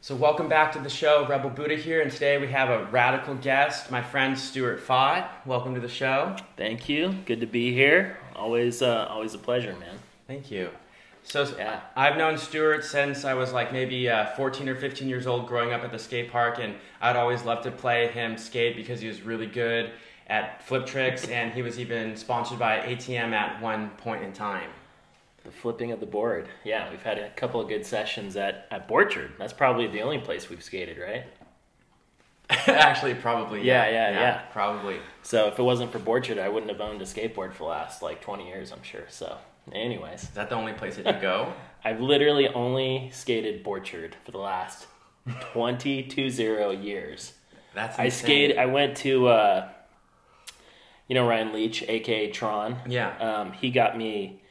So welcome back to the show, Rebel Buddha here, and today we have a radical guest, my friend Stuart Faught. Welcome to the show. Thank you. Good to be here. Always, uh, always a pleasure, man. Thank you. So Yeah. I've known Stuart since I was like maybe uh, 14 or 15 years old, growing up at the skate park, and I'd always love to play him skate because he was really good at flip tricks, and he was even sponsored by ATM at one point in time. The flipping of the board. Yeah, we've had a couple of good sessions at at Borchard. That's probably the only place we've skated, right? Actually, probably. Yeah, yeah, yeah. Probably. So if it wasn't for Borchard, I wouldn't have owned a skateboard for the last like 20 years, I'm sure. So, anyways, Is that the only place that you go? I've literally only skated Borchard for the last 22 zero years. That's insane. I skated. I went to, uh, you know, Ryan Leach, aka Tron. Yeah. Um, he got me.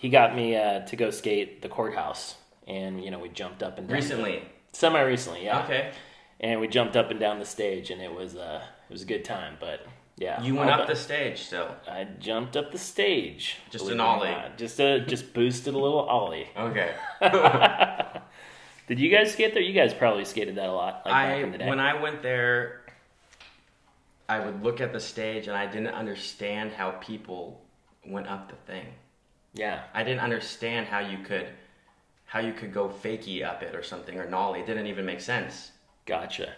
He got me uh, to go skate the courthouse, and you know we jumped up and down. Recently. Semi recently, yeah. Okay. And we jumped up and down the stage, and it was uh, it was a good time. But yeah, You went up the stage so I jumped up the stage. Just an ollie. Just a just boosted a little ollie. Okay. Did you guys skate there? You guys probably skated that a lot. Like I back in the day. when I went there, I would look at the stage and I didn't understand how people went up the thing. Yeah. I didn't understand how you could how you could go fakie up it or something or nollie. It didn't even make sense. Gotcha.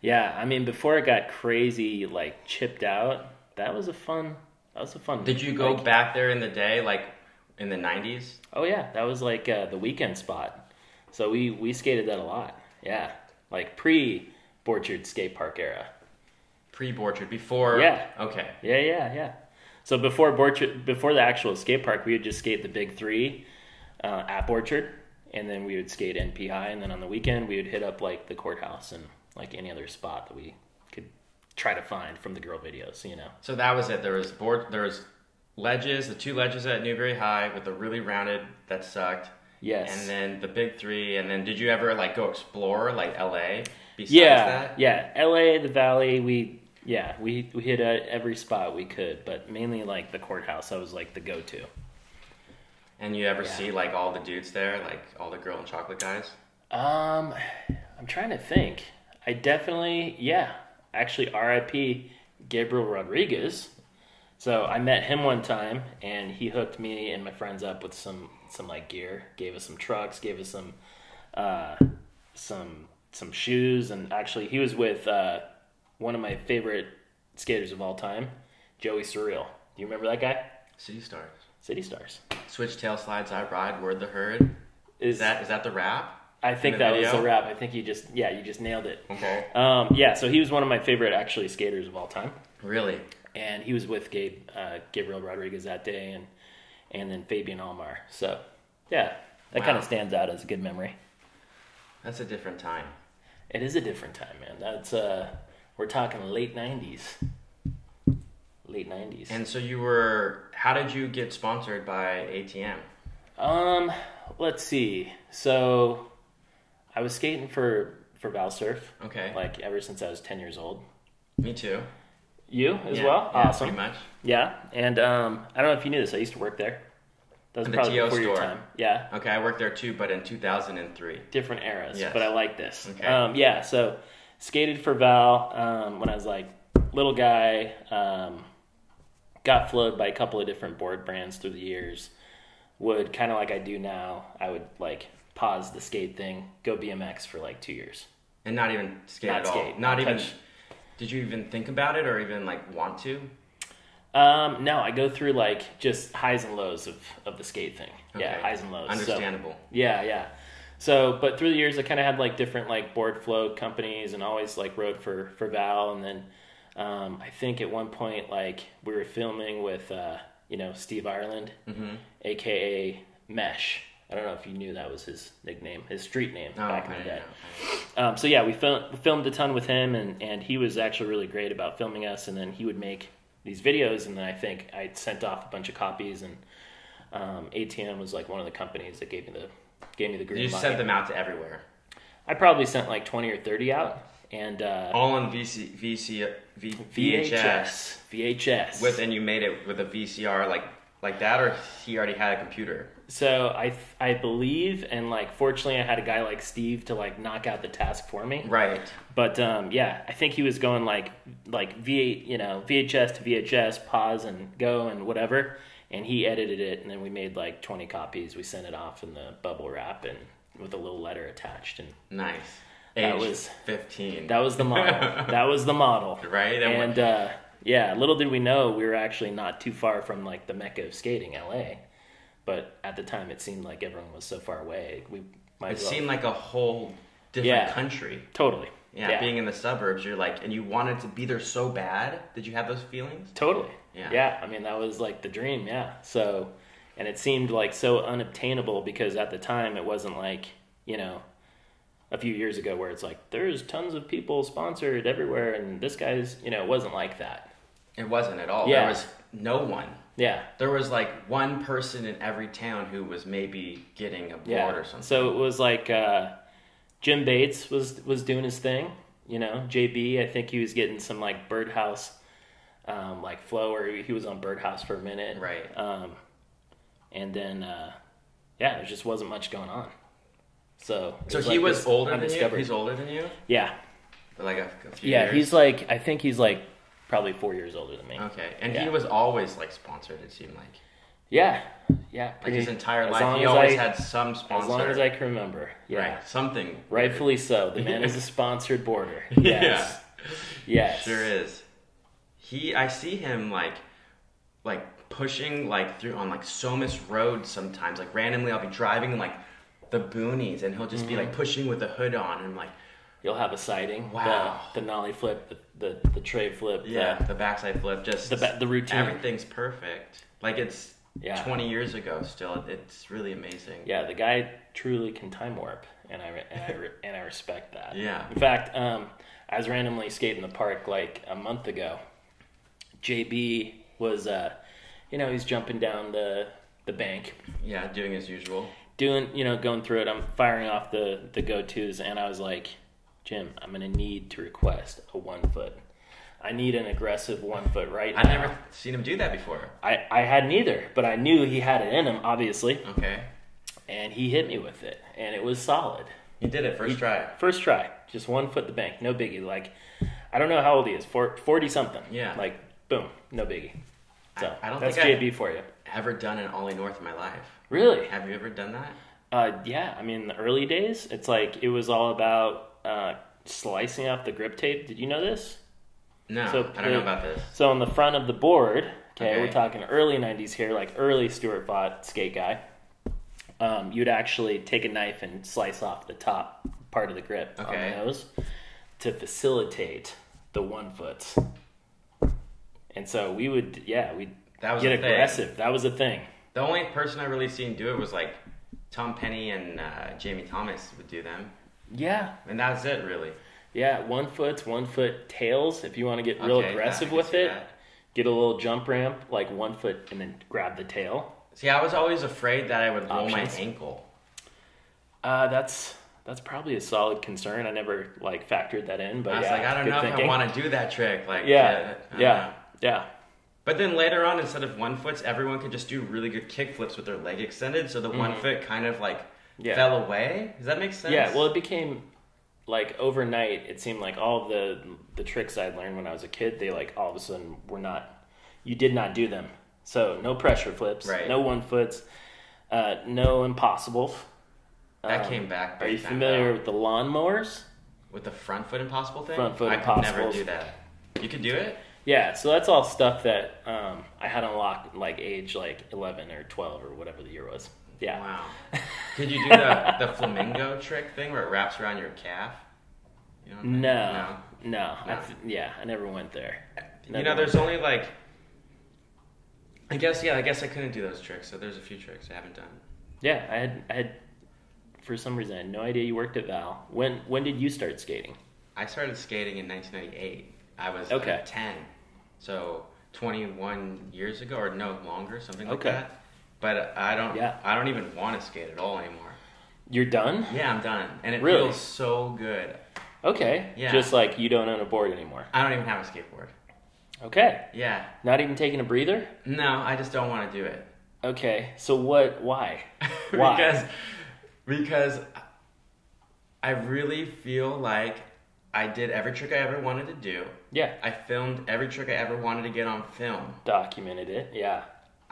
Yeah, I mean, before it got crazy, like chipped out, that was a fun. That was a fun. Did you go like- back there in the day, like in the nineties? Oh yeah, that was like uh, the weekend spot. So we we skated that a lot. Yeah, like pre Borchard skate park era. Pre Borchard, before Yeah. Okay. Yeah, yeah, yeah. So before Borchard, before the actual skate park, we would just skate the big three uh, at Borchard, and then we would skate NPI, and then on the weekend we would hit up like the courthouse and like any other spot that we could try to find from the girl videos. You know. So that was it. There was board there was ledges, the two ledges at Newbury High with the really rounded that sucked. Yes. And then the big three, and then did you ever like go explore like LA besides yeah, that? yeah. L.A., the Valley, we yeah we we hit uh, every spot we could, but mainly like the courthouse. That was like the go-to. And you ever Yeah. see like all the dudes there, like all the girl and chocolate guys? Um, I'm trying to think. I definitely yeah. Actually, R.I.P. Gabriel Rodriguez. So I met him one time, and he hooked me and my friends up with some some like gear. Gave us some trucks. Gave us some uh, some some shoes, and actually he was with uh, one of my favorite skaters of all time, Joey Suriel. Do you remember that guy? City Stars. City Stars. Switch tail slides, I ride, word the herd. Is Is that is that the rap? I think that was video? the rap. I think you just yeah you just nailed it. Okay. Um, yeah, so he was one of my favorite actually skaters of all time, Really? and he was with Gabe uh, Gabriel Rodriguez that day, and and then Fabian Alomar. So yeah, that Wow. kind of stands out as a good memory. That's a different time. It is a different time, man. That's uh, we're talking late '90s, late '90s. And so you were how did you get sponsored by ATM? Um, let's see. So I was skating for for Valsurf Okay. like ever since I was ten years old. Me too. You as Yeah, well? yeah, awesome. Pretty much. Yeah, and um, I don't know if you knew this. I used to work there. That was the probably TO before your store. time. Yeah, Okay, I worked there too, but in 2003. different eras, Yes. but I like this. Okay. Um, yeah, so skated for Val um, when I was like little guy. Um, got flowed by a couple of different board brands through the years. Would kind of like I do now. I would like pause the skate thing, go BMX for like two years. And not even skate Not at all. skate, Not not even. touch. Did you even think about it or even like want to? Um, no, I go through like just highs and lows of, of the skate thing. Yeah, highs and lows. So- Understandable. Yeah, yeah. So, but through the years, I kind of had like different like board flow companies, and always like rode for for Val. And then um, I think at one point, like we were filming with uh, you know Steve Ireland, Mm-hmm. aka Mesh. I don't know if you knew that was his nickname, his street name Oh, back in the day. Um, so yeah, we film, filmed a ton with him, and, and he was actually really great about filming us. And then he would make these videos, and then I think I sent off a bunch of copies, and um, ATM was like one of the companies that gave me the gave me the green You light. sent them out to everywhere. I probably sent like twenty or thirty out, and uh, All on VC, VC, v, VHS, VHS with, and you made it with a VCR like like that, or he already had a computer? So I I believe, and like fortunately, I had a guy like Steve to like knock out the task for me. Right. But um, yeah, I think he was going like like V you know VHS to VHS, pause and go and whatever, and he edited it, and then we made like twenty copies. We sent it off in the bubble wrap and with a little letter attached, and Nice. That Age was- 15. that was the model. that was the model. right. And, And uh, yeah, little did we know we were actually not too far from like the mecca of skating, LA. But at the time, it seemed like everyone was so far away. We might it well. seemed like a whole different Yeah. country. totally. Yeah, being in the suburbs, you're like, and you wanted to be there so bad. Did you have those feelings? Totally. Yeah. Yeah. I mean, that was like the dream. Yeah. So, and it seemed like so unobtainable because at the time it wasn't like, you know, a few years ago where it's like, there's tons of people sponsored everywhere and this guy's, you know, it wasn't like that. It wasn't at all. Yeah. There was no one. Yeah. There was like one person in every town who was maybe getting a board Yeah. or something. So it was like, uh, Jim Bates was, was doing his thing, you know, JB, I think he was getting some like birdhouse, um, like flow or he was on birdhouse for a minute. Right. Um, and then, uh, yeah, there just wasn't much going on. So, it So he like was this older than you. He's older than you. Yeah, Like a, a few yeah. years? He's like, I think he's like probably four years older than me. okay, and Yeah. he was always like sponsored. It seemed like Yeah, yeah. like pretty- his entire life, he always I- had some sponsor. As long as I can remember. Yeah, Right, something. rightfully so. The man is a sponsored boarder. Yeah. Yes. Yes. Sure is. He, I see him like, like pushing like through on like Somas Road sometimes. Like randomly, I'll be driving in like the boonies, and he'll just be Mm-hmm. like pushing with the hood on, and I'm like, You'll have a sighting. Wow. The, the nollie flip, the, the, the tray flip. yeah, the backside flip, just The, ba- the routine. everything's perfect. Like it's Yeah. 20 years ago. Still, it's really amazing. Yeah, the guy truly can time warp, and I and I, and I respect that. Yeah. In fact, um, I was randomly skating the park like a month ago. JB was, uh, you know, he's jumping down the the bank, Yeah, doing as usual. doing, you know, going through it. I'm firing off the the go tos, and I was like, Jim, I'm gonna need to request a one foot. I need an aggressive one foot right I now. never seen him do that before. I, I had neither, but I knew he had it in him, obviously, Okay, and he hit me with it, and it was solid. he did it first try. First try, just one foot the bank, no biggie. Like, I don't know how old he is, 40 something. Yeah. Like, boom, no biggie. So, I- I don't that's think JB for you. Ever done an ollie north in my life? Really? Have you ever done that? Uh, yeah, I mean, in the early days, it's like, it was all about uh, slicing off the grip tape. Did you know this? No, So I don't know about this. So on the front of the board, okay, Okay. we're talking early '90s here, like early Stuart Faught skate guy. Um, you'd actually take a knife and slice off the top part of the grip on Okay. the nose to facilitate the one foots. And so we would, yeah, we'd That was get a thing. aggressive. That was a thing. The only person I really seen do it was like Tom Penny and uh, Jamie Thomas would do them, Yeah, and that's it really. yeah, one foots, one foot tails. If you want to get real Okay, aggressive can with it, that. get a little jump ramp, like one foot, and then grab the tail. See, I was always afraid that I would roll my ankle. Uh, that's that's probably a solid concern. I never like factored that in, but I was yeah, like, I don't know if. I want to do that trick. Like, Yeah, yeah. Yeah, But then later on, instead of one foots, everyone could just do really good kick flips with their leg extended, so the one foot kind of like Mm-hmm. Yeah. fell away. Does that make sense? yeah. Well, it became like overnight. It seemed like all the the tricks I'd learned when I was a kid, they like all of a sudden were not. You did not do them. So no pressure flips, Right. no one foots, uh, no impossible. that Um, came back. Are you familiar with the lawnmowers? with the front foot impossible thing? Front foot I could never do that. You could do it. Yeah, so that's all stuff that um, I had unlocked like age like eleven or twelve or whatever the year was. Yeah. Wow. Could you do the the flamingo trick thing where it wraps around your calf? You know, No, no, No. th- yeah, I never went there. You know, there's there. only like. I guess yeah. I guess I couldn't do those tricks. So there's a few tricks I haven't done. Yeah, I had, I had, for some reason, I had no idea you worked at Val. When, when did you start skating? I started skating in 1998. I was Okay. 10, so 21 years ago, or no longer, something like Okay. that. But I don't. Yeah. I don't even want to skate at all anymore. You're done? Yeah, I'm done, and it Really? feels so good. Okay. Yeah. Just like you don't own a board anymore. I don't even have a skateboard. Okay. Yeah. Not even taking a breather? No, I just don't want to do it. Okay, so what? Why? Why? because because I really feel like I did every trick I ever wanted to do. Yeah, I filmed every trick I ever wanted to get on film. documented it. Yeah.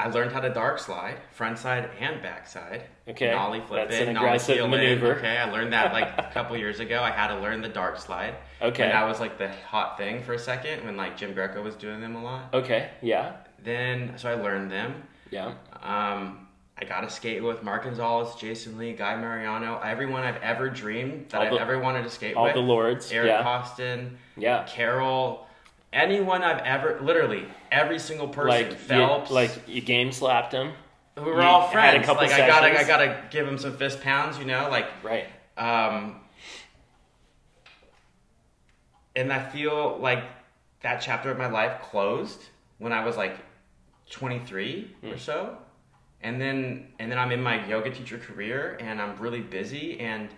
I learned how to dark slide, front side and back side. Okay, Nollie flip that's it, an aggressive maneuver. Okay, I learned that like a couple years ago. I had to learn the dark slide. Okay. And that was like the hot thing for a second when like Jim Greco was doing them a lot. Okay. Yeah. Then so I learned them. Yeah. Um, I got to skate with Mark Gonzalez, Jason Lee, Guy Mariano, everyone I've ever dreamed that All I've the- ever wanted to skate All with. All the lords. Eric yeah. Austin, Yeah. Carol, anyone I've ever, literally every single person, Like Phelps, You, like you game slapped him. We were you all had a friends. couple like I gotta, I sessions. gotta give him some fist pounds, you know, like Right. um, and I feel like that chapter of my life closed when I was like 23 Hmm. or so. And then and then I'm in my yoga teacher career and I'm really busy and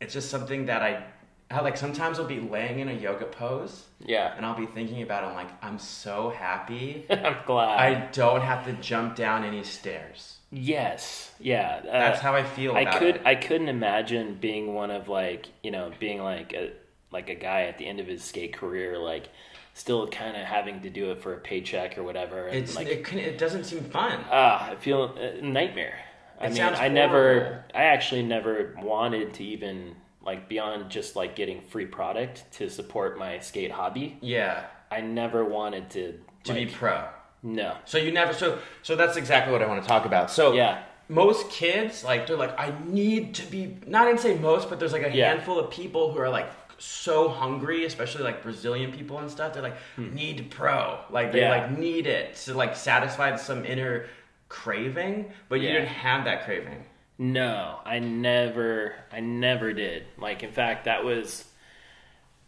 it's just something that I I like sometimes I'll be laying in a yoga pose Yeah. and I'll be thinking about it, I'm like I'm so happy I'm glad. I don't have to jump down any stairs. yes. Yeah. Uh, That's how I feel I could it. I couldn't imagine being one of like you know being like a like a guy at the end of his skate career like still kind of having to do it for a paycheck or whatever. It's like it, can, it doesn't seem fun. ah, I feel a nightmare. I It mean, sounds I never. I actually never wanted to even like beyond just like getting free product to support my skate hobby. Yeah, I never wanted to to like, be pro. no. So you never so so that's exactly what I want to talk about. So Yeah. most kids like they're like I need to be not even say most, but there's like a Yeah. handful of people who are like so hungry, especially like Brazilian people and stuff. They're like need pro, like they Hmm. Yeah. like need it to like satisfy some inner craving, but you Yeah. didn't have that craving. No, I never, I never did. Like, in fact, that was,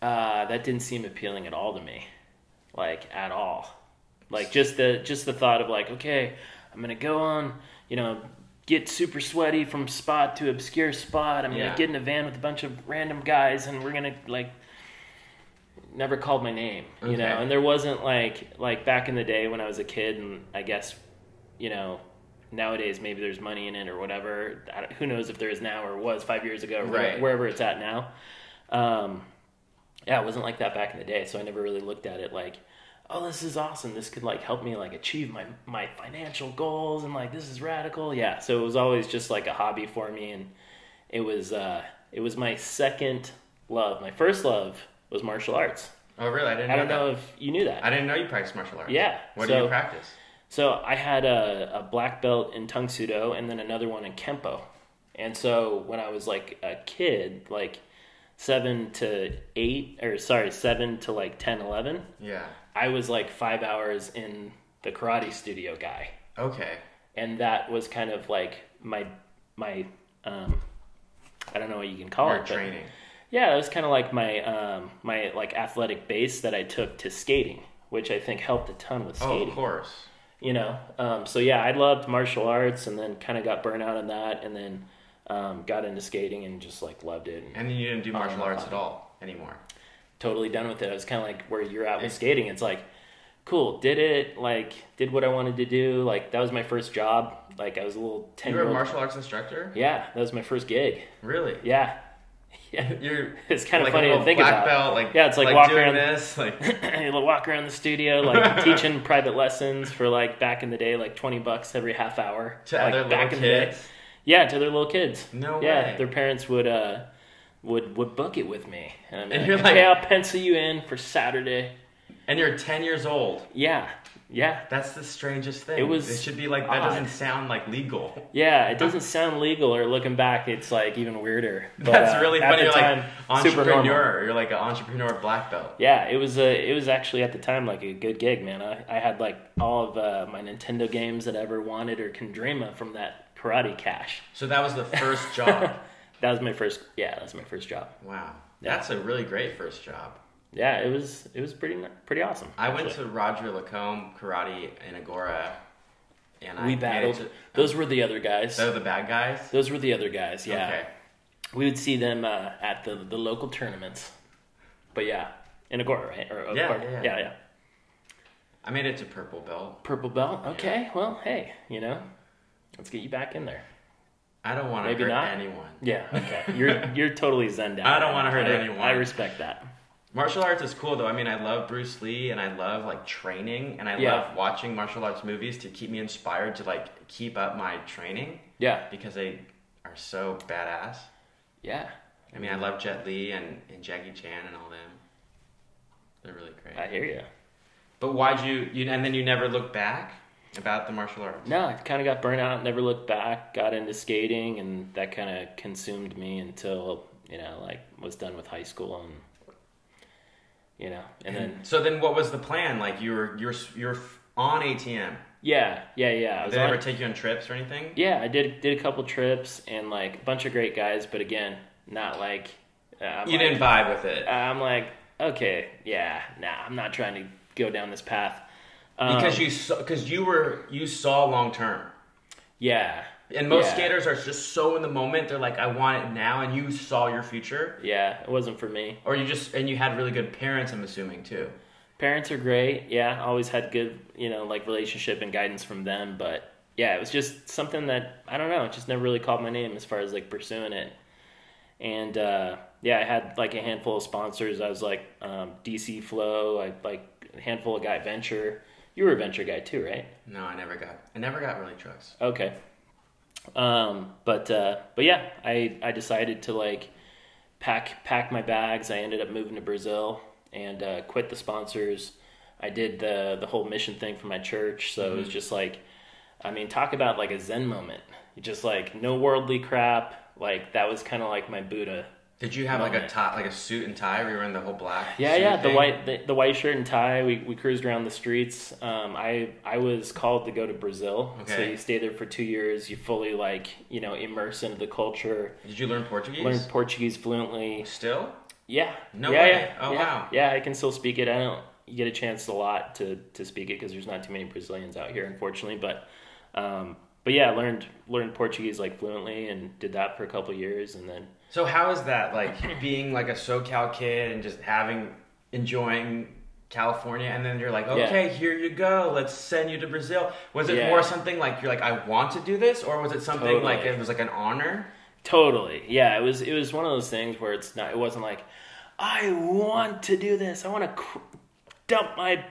uh, that didn't seem appealing at all to me, like at all. Like just the just the thought of like, okay, I'm gonna go on, you know, get super sweaty from spot to obscure spot. I'm Yeah. gonna get in a van with a bunch of random guys, and we're gonna like. Never called my name, you know, and there wasn't like like back in the day when I was a kid, and I guess, you know, nowadays maybe there's money in it or whatever. I who knows if there is now or was five years ago, Right. wherever it's at now. Um, yeah, it wasn't like that back in the day, so I never really looked at it like, oh, this is awesome. This could like help me like achieve my my financial goals and like this is radical. Yeah, so it was always just like a hobby for me, and it was uh, it was my second love. My first love was martial arts. Oh really? I didn't. I don't that. know if you knew that. I didn't know you practiced martial arts. Yeah, What do so- you practice? So I had a, a black belt in Tang Soo Do and then another one in Kempo. And so when I was like a kid, like seven to eight, or sorry, seven to like 10, 11, Yeah. I was like five hours in the karate studio guy. Okay. And that was kind of like my, my, um, I don't know what you can call Your it. but- training. yeah, it was kind of like my, um, my like athletic base that I took to skating, which I think helped a ton with Oh, skating of course. you know um, so yeah i loved martial arts and then kind of got burnt out on that and then um, got into skating and just like loved it. And And then you didn't do martial Oh, arts at all anymore. totally done with it. I was kind of like where you're at with skating. It's like cool did it like did what i wanted to do. Like that was my first job. Like i was a little 10 You year were a old. martial arts instructor? yeah that was my first gig. Really? yeah. Yeah. You're It's kinda like funny to think black about. belt, like Yeah, it's like like walk doing around- this, like walk around the studio like teaching private lessons for like back in the day like 20 bucks every half hour to like other back little in the day. Yeah, to their little kids. No yeah, way. their parents would uh would would book it with me, and I'm And like, you're okay, like- I'll pencil you in for Saturday. And you're 10 years old. Yeah, yeah, That's the strangest thing. It was It should be like that. odd. Doesn't sound like legal. yeah. It doesn't sound legal, or looking back, it's like even weirder. But, That's uh, really at funny. You're time, like entrepreneur. You're like an entrepreneur black belt. Yeah, it was a, it was actually at the time like a good gig, man. I, I had like all of uh, my Nintendo games that I ever wanted or can dream of from that karate cash. So that was the first job. That was my first. Yeah, that's my first job. wow. Yeah. That's a really great first job. Yeah, it was it was pretty pretty awesome. I went to Roger Lacombe Karate in Agoura, and I we it battled. to- Those were the other guys. Those are the bad guys. Those were the other guys. Yeah, Okay. we would see them uh, at the the local tournaments. But yeah, in Agoura, right? Or Yeah, Park. yeah, yeah. yeah, yeah. I made it to purple belt. Purple belt. Okay. Well, hey, you know, let's get you back in there. I don't want to Maybe hurt not. anyone. Yeah. Okay. You're you're totally zen down. I don't wanna hurt I- anyone. I respect that. Martial arts is cool though. I mean, I love Bruce Lee and I love like training and I Yeah. love watching martial arts movies to keep me inspired to like keep up my training Yeah. because they are so badass. Yeah. I mean, I love Jet Li and, and Jackie Chan and all them. They're really great. I hear you. But why'd you, you and then you never look back about the martial arts? No, I kind of got burnt out. Never looked back. Got into skating, and that kind of consumed me until you know, like was done with high school, and you know, and then So then, what was the plan? Like you were you're you're on ATM. yeah, yeah, yeah. Did was they on- ever take you on trips or anything? Yeah, I did did a couple trips and like a bunch of great guys, but again, not like uh, You like, didn't vibe with it I'm like, okay, yeah, nah, I'm not trying to go down this path Um, because you saw because you were you saw long term. yeah, And most Yeah. skaters are just so in the moment. They're like, I want it now, and you saw your future, yeah, it wasn't for me. or you just and you had really good parents. I'm assuming too. Parents are great, yeah, always had good, you know, like relationship and guidance from them, but yeah, it was just something that I don't know, it just never really called my name as far as like pursuing it. And uh, yeah, I had like a handful of sponsors. I was like um, DC Flow, I like a handful of guy Venture. You were a venture guy too, right? No, I never got. I never got really trucks. Okay. Um, but uh, but yeah, I I decided to like pack pack my bags. I ended up moving to Brazil and uh, quit the sponsors. I did the the whole mission thing for my church, so it was just like, I mean, talk about like a Zen moment. Just like no worldly crap. Like that was kind of like my Buddha. Did you have like a tie, like a suit and tie? Were you wearing the whole black? Yeah, suit yeah, the thing? white the, the white shirt and tie. We we cruised around the streets. Um, I I was called to go to Brazil, okay. so you stay there for two years. You fully like you know immerse into the culture, Did you learn Portuguese? learn Portuguese fluently. Still? Yeah, No yeah, way. Yeah, Oh, yeah. wow. Yeah, I can still speak it. I don't get a chance a lot to to speak it because there's not too many Brazilians out here, unfortunately. But um, but yeah, I learned learned Portuguese like fluently and did that for a couple of years, and then So how is that like being like a SoCal kid and just having enjoying California and then you're like, Yeah. okay, here you go, let's send you to Brazil. Was it Yeah. more something like you're like, I want to do this, or was it something like it was like an honor? Totally. Yeah, it was it was one of those things where it's not it wasn't like I want to do this. I want to cr- dump my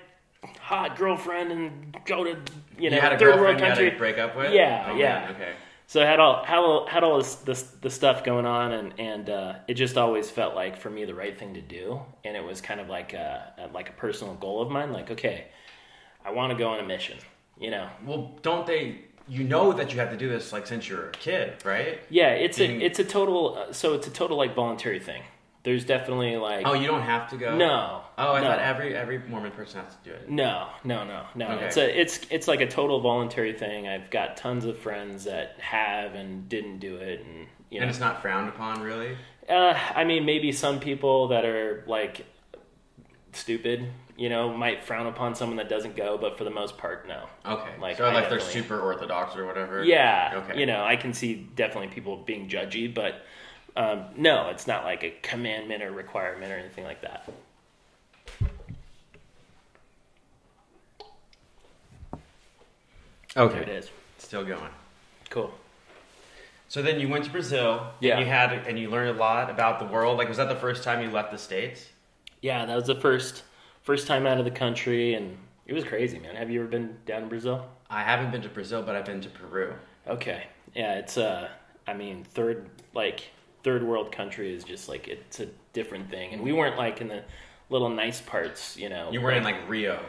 hot girlfriend and go to you know you had a third world girlfriend you had country. break up with? Yeah, Oh, yeah. man, okay. So I had all had all, had all this, this the stuff going on, and and uh, it just always felt like for me the right thing to do, and it was kind of like a, a like a personal goal of mine. Like, okay, I want to go on a mission. You know, Well, don't they? You know that you have to do this like since you're a kid, right? yeah, it's Being- a it's a total uh, so it's a total like voluntary thing. There's definitely like Oh, you don't have to go. no. Oh, I no. thought every every Mormon person has to do it. No, no, no, no. Okay. It's a it's it's like a total voluntary thing. I've got tons of friends that have and didn't do it, and you know, And it's not frowned upon, really. uh, I mean, maybe some people that are like stupid, you know, might frown upon someone that doesn't go, but for the most part, no. Okay. Like, so I like they're super orthodox or whatever. Yeah, Okay. you know, I can see definitely people being judgy, but um, no, it's not like a commandment or requirement or anything like that. There it Okay. is. Still going. Cool. So then you went to Brazil. Yeah. And you had and you learned a lot about the world. Like was that the first time you left the states? Yeah, that was the first first time out of the country, and it was crazy, man. Have you ever been down in Brazil? I haven't been to Brazil, but I've been to Peru. Okay, yeah, it's uh, I mean, third like third world country is just like it's a different thing, and we weren't like in the little nice parts, you know. You weren't in like Rio.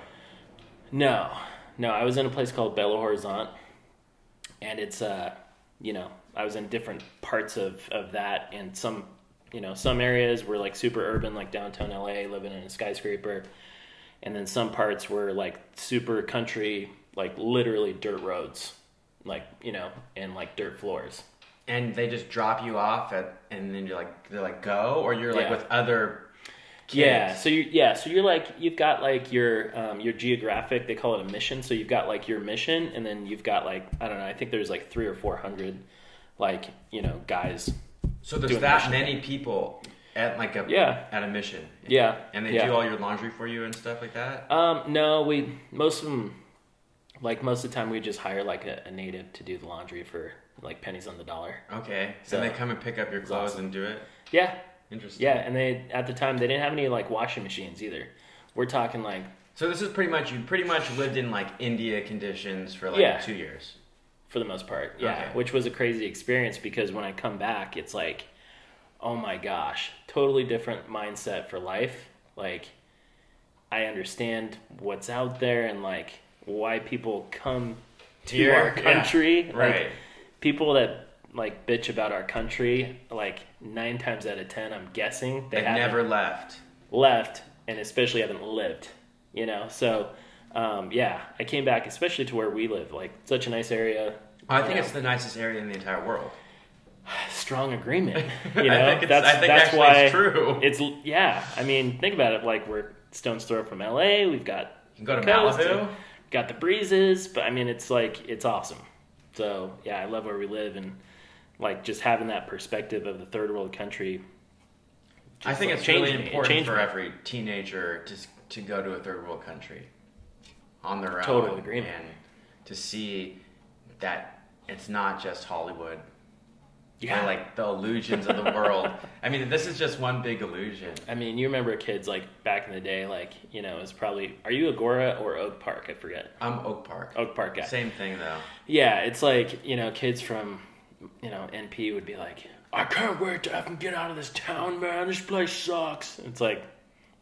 No, no, I was in a place called Belo Horizonte, and it's uh, you know, I was in different parts of of that, and some, you know, some areas were like super urban, like downtown LA, living in a skyscraper, and then some parts were like super country, like literally dirt roads, like you know, and like dirt floors. And they just drop you off at and then you're like they're like go or you're like Yeah. with other kids. Yeah, so you yeah, so you're like you've got like your um, your geographic. They call it a mission. So you've got like your mission, and then you've got like I don't know. I think there's like three or four hundred, like you know, guys. So there's that many people at like a Yeah. at a mission. Yeah, And they yeah. do all your laundry for you and stuff like that. Um, no, we most of them, like most of the time, we just hire like a, a native to do the laundry for like pennies on the dollar. Okay. So- and they come and pick up your clothes awesome. and do it. Yeah, Interesting. yeah, and they at the time they didn't have any like washing machines either. We're talking like So this is pretty much you pretty much lived in like India conditions for like Yeah. two years. for the most part, yeah, Okay. which was a crazy experience because when I come back, it's like, oh my gosh, totally different mindset for life. Like, I understand what's out there and like why people come to Here, our yeah. country. Like, Right. People that like bitch about our country, like nine times out of ten, I'm guessing they They've never left. left, and especially haven't lived. You know, so um, yeah, I came back, especially to where we live, like such a nice area. I think you it's the nicest area in the entire world. strong agreement. I You know, think it's- that's I think that's why it's true. It's yeah. I mean, think about it. Like we're stone's throw from LA. We've got You can go to Malibu. got the breezes, but I mean, it's like it's awesome. So yeah, I love where we live and like just having that perspective of the third world country. I think like, it's really changed me. It important for me. every teenager to to go to a third world country on their own. Total agreement. And to see that it's not just Hollywood. Yeah. Like the illusions of the world. I mean, this is just one big illusion. I mean, you remember kids like back in the day, like you know, it's probably are you Agoura or Oak Park? I forget. I'm Oak Park. Oak Park guy. Same thing though. Yeah, it's like you know, kids from you know NP would be like, I can't wait to have them get out of this town, man. This place sucks. It's like,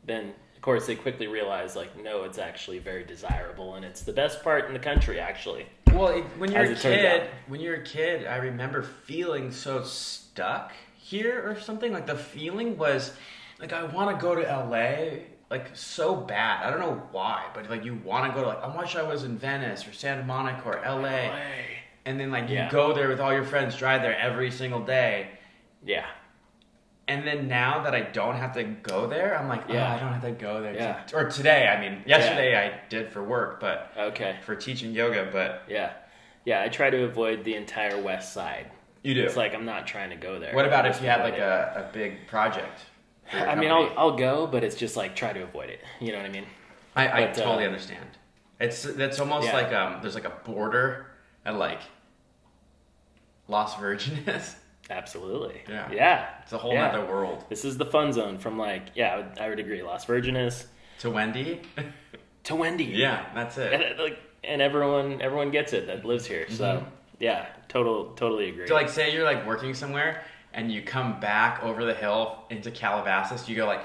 then of course they quickly realize like, no, it's actually very desirable and it's the best part in the country actually. Well, it, when you're a kid, when you're a kid, I remember feeling so stuck here or something. Like the feeling was like I want to go to LA like so bad. I don't know why, but like you want to go to like I wish I was in Venice or Santa Monica or LA. And then like you go there with all your friends, drive there every single day. Yeah, And then now that I don't have to go there, I'm like, oh, Yeah. I don't have to go there. Yeah. To, or today, I mean, yesterday I did for work, but okay, for teaching yoga, but yeah, yeah. I try to avoid the entire West Side. you do. It's like I'm not trying to go there. What about if you had like a, a big project? I mean, I'll? I'll go, but it's just like try to avoid it. You know what I mean? I, I but, uh, totally understand. It's that's almost Yeah. like um, there's like a border at like Las Virgenes. Absolutely. Yeah. Yeah. It's a whole Yeah. other world. This is the fun zone from like yeah, I would, I would agree. Las Virgenes To Wendy, to Wendy. yeah, that's it. and, like and everyone everyone gets it that lives here. So yeah, total totally agree. So like, say you're like working somewhere and you come back over the hill into Calabasas, you go like,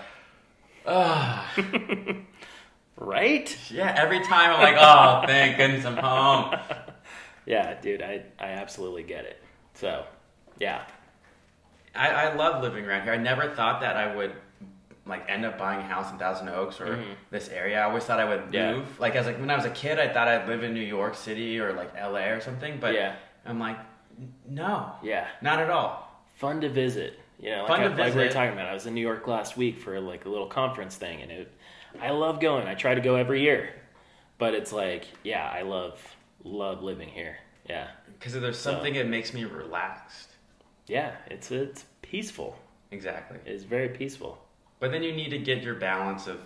ah, right? yeah. Every time I'm like, oh, thank goodness I'm home. Yeah, dude, I I absolutely get it. So yeah, I, I love living around here. I never thought that I would like end up buying a house in Thousand Oaks or this area. I always thought I would Mm-hmm. Yeah. move. Like as like when I was a kid, I thought I'd live in New York City or like LA or something. But Yeah. I'm like, no, yeah, not at all. fun to visit. You know, like, Fun I, to like we were visit. talking about. I was in New York last week for like a little conference thing, and it. I love going. I try to go every year, but it's like, yeah, I love love living here. Yeah, Because there's something that makes me relaxed. Yeah, it's it's peaceful. Exactly. It's very peaceful. But then you need to get your balance of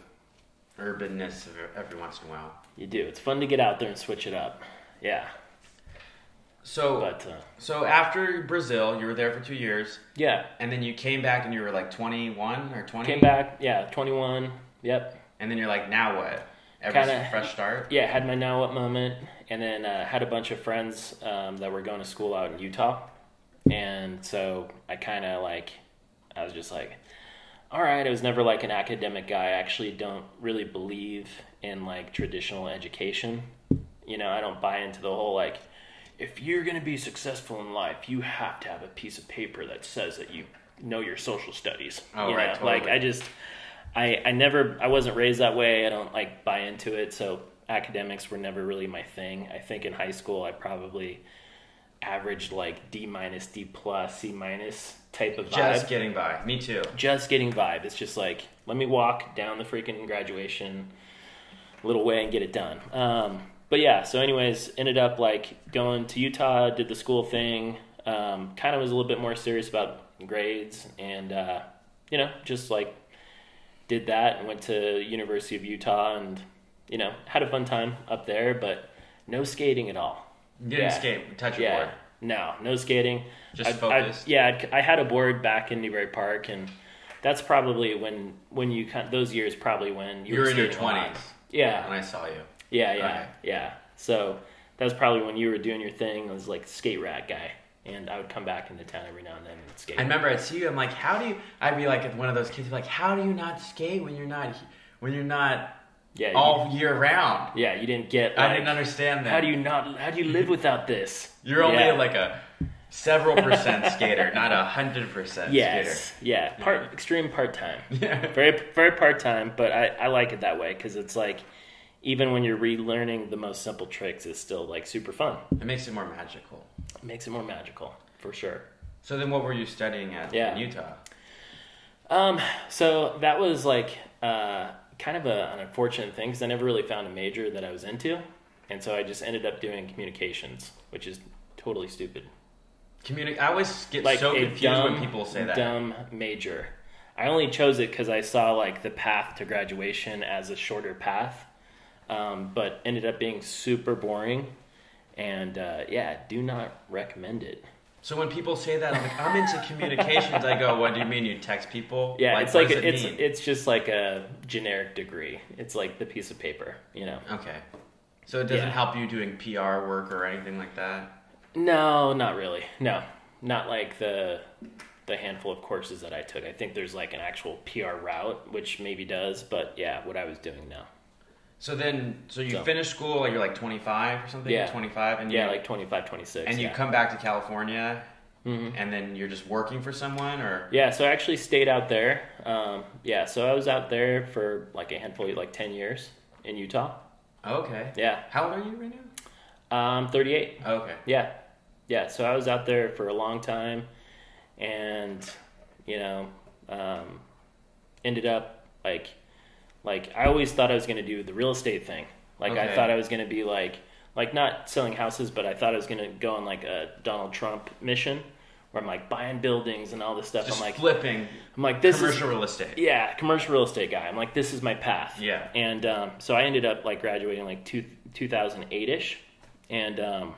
urbanness every- once in a while. You do. It's fun to get out there and switch it up. Yeah, So, but uh, so after Brazil, you were there for two years, yeah, and then you came back and you were like 21 or 20. came back. Yeah, twenty one. Yep. And then you're like, now what? Every Kinda- fresh start. Yeah, had my now what moment, and then uh, had a bunch of friends um, that were going to school out in Utah, and so I kind of like, I was just like, all right. I was never like an academic guy. I actually don't really believe in like traditional education. You know, I don't buy into the whole like, if you're gonna be successful in life, you have to have a piece of paper that says that you know your social studies. Oh, you right, know? Like. I just I, I never I wasn't raised that way. I don't like buy into it. So academics were never really my thing. I think in high school I probably averaged like D minus, D plus, C minus type of vibe. Just getting by. Me too. Just getting vibe. It's just like let me walk down the freaking graduation little way and get it done. Um, but yeah, so anyways, ended up like going to Utah, did the school thing. Um, kind of was a little bit more serious about grades, and uh, you know, just like did that and went to University of Utah and you know had a fun time up there, but no skating at all. You didn't Yeah. skate, touch a Yeah, board. no, no skating. Just I- I- focused? yeah, I'd- I had a board back in Newbury Park, and that's probably when when you those years probably when you, You were in your skating a lot. twenties Yeah, when I saw you. yeah, yeah, Okay. yeah. So that was probably when you were doing your thing. I was like skate rat guy, and I would come back into town every now and then and skate. I remember I'd see you. I'm like, how do you? I'd be like one of those kids. Like, how do you not skate when you're not when you're not yeah, all year round? yeah, you didn't get. I didn't understand that. How do you not? How do you live without this? You're only Yeah. like a several percent skater, not a hundred percent Yes, yeah, part extreme part time. skater. very very part time, but I, I like it that way because it's like even when you're relearning the most simple tricks, it's still like super fun. it makes it more magical. It makes it more magical for sure. So then, what were you studying at Yeah. in Utah? Um, so that was like uh, kind of a, an unfortunate thing because I never really found a major that I was into, and so I just ended up doing communications, which is totally stupid. Communi- I always get Like so confused dumb, when people say that. dumb major. I only chose it because I saw like the path to graduation as a shorter path, um, but ended up being super boring. And uh, yeah, do not recommend it. So when people say that, I'm like, I'm into communications. I go, what do you mean? You text people? Yeah, it's like it it's mean? it's just like a generic degree. It's like the piece of paper, you know. okay. So it doesn't Yeah. help you doing PR work or anything like that. No, not really. No, not like the the handful of courses that I took. I think there's like an actual PR route, which maybe does, but yeah, what I was doing now. So then, so you So- finish school, like you're like 25 or something. Yeah. 25, and Yeah, you, like 25, 26. and you yeah. come back to California, Mhm. and then you're just working for someone, or Yeah, so I actually stayed out there. Um, yeah, so I was out there for like a handful, like 10 years in Utah. okay. Yeah, How old are you right now? um, 38. Okay. Yeah, yeah. So I was out there for a long time, and you know, um, ended up like, like I always thought I was going to do the real estate thing. Like I thought I was going to be like, like not selling houses, but I thought I was going to go on like a Donald Trump mission, where I'm like buying buildings and all this stuff. Just I'm like, flipping I'm like, this is commercial real estate. yeah, commercial real estate guy. I'm like, this is my path. Yeah. And um, so I ended up like graduating like two, 2008 ish, and um,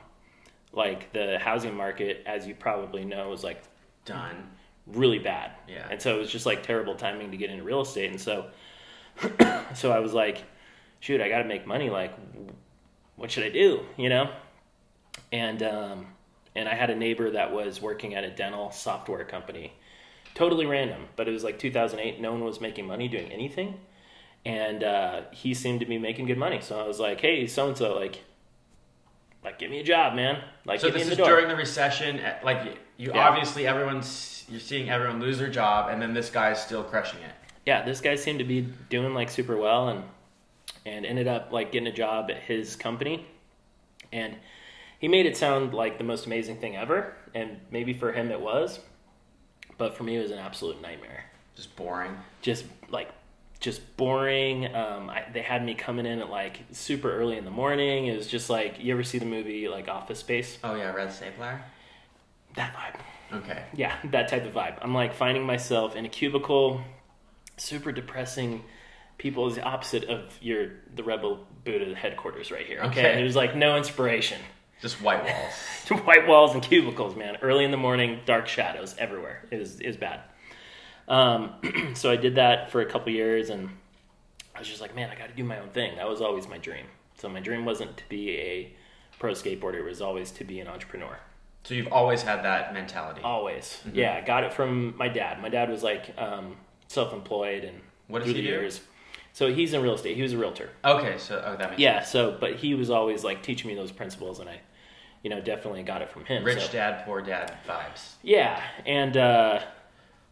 like the housing market, as you probably know, was like Done. really bad. Yeah. And so it was just like terrible timing to get into real estate, and so so I was like, shoot, I got to make money. Like, what should I do? You know. And um, and I had a neighbor that was working at a dental software company totally random, but it was like 2008. No one was making money doing anything, and uh, he seemed to be making good money. So I was like, "Hey, so and so, like, like, give me a job, man. Like, So this is the door." during the recession. eh, Like you, you Yeah. obviously everyone's you're seeing everyone lose their job, and then this guy's still crushing it. Yeah, this guy seemed to be doing like super well, and and ended up like getting a job at his company, and he made it sound like the most amazing thing ever, and maybe for him it was, but for me it was an absolute nightmare. Just boring. just like just boring. Um, I, they had me coming in at like super early in the morning. It was just like you ever see the movie like Office Space? Oh yeah, Red Stapler. That vibe. Okay. Yeah, that type of vibe. I'm like finding myself in a cubicle, super depressing. People is the opposite of your the Rebel Buddha headquarters right here. Okay, Okay. there's like no inspiration. Just white walls. white walls and cubicles, man. Early in the morning, dark shadows everywhere. It was is bad. Um, so I did that for a couple years, and I was just like, man, I got to do my own thing. That was always my dream. So my dream wasn't to be a pro skateboarder; it was always to be an entrepreneur. so you've always had that mentality. Always, Mm-hmm. yeah. I got it from my dad. My dad was like um, self-employed, and What through he the do? years. So he's in real estate. He was a realtor. Okay, so oh, that makes Yeah. So, but he was always like teaching me those principles, and I, you know, definitely got it from him. rich so. dad, poor dad vibes. Yeah, and uh,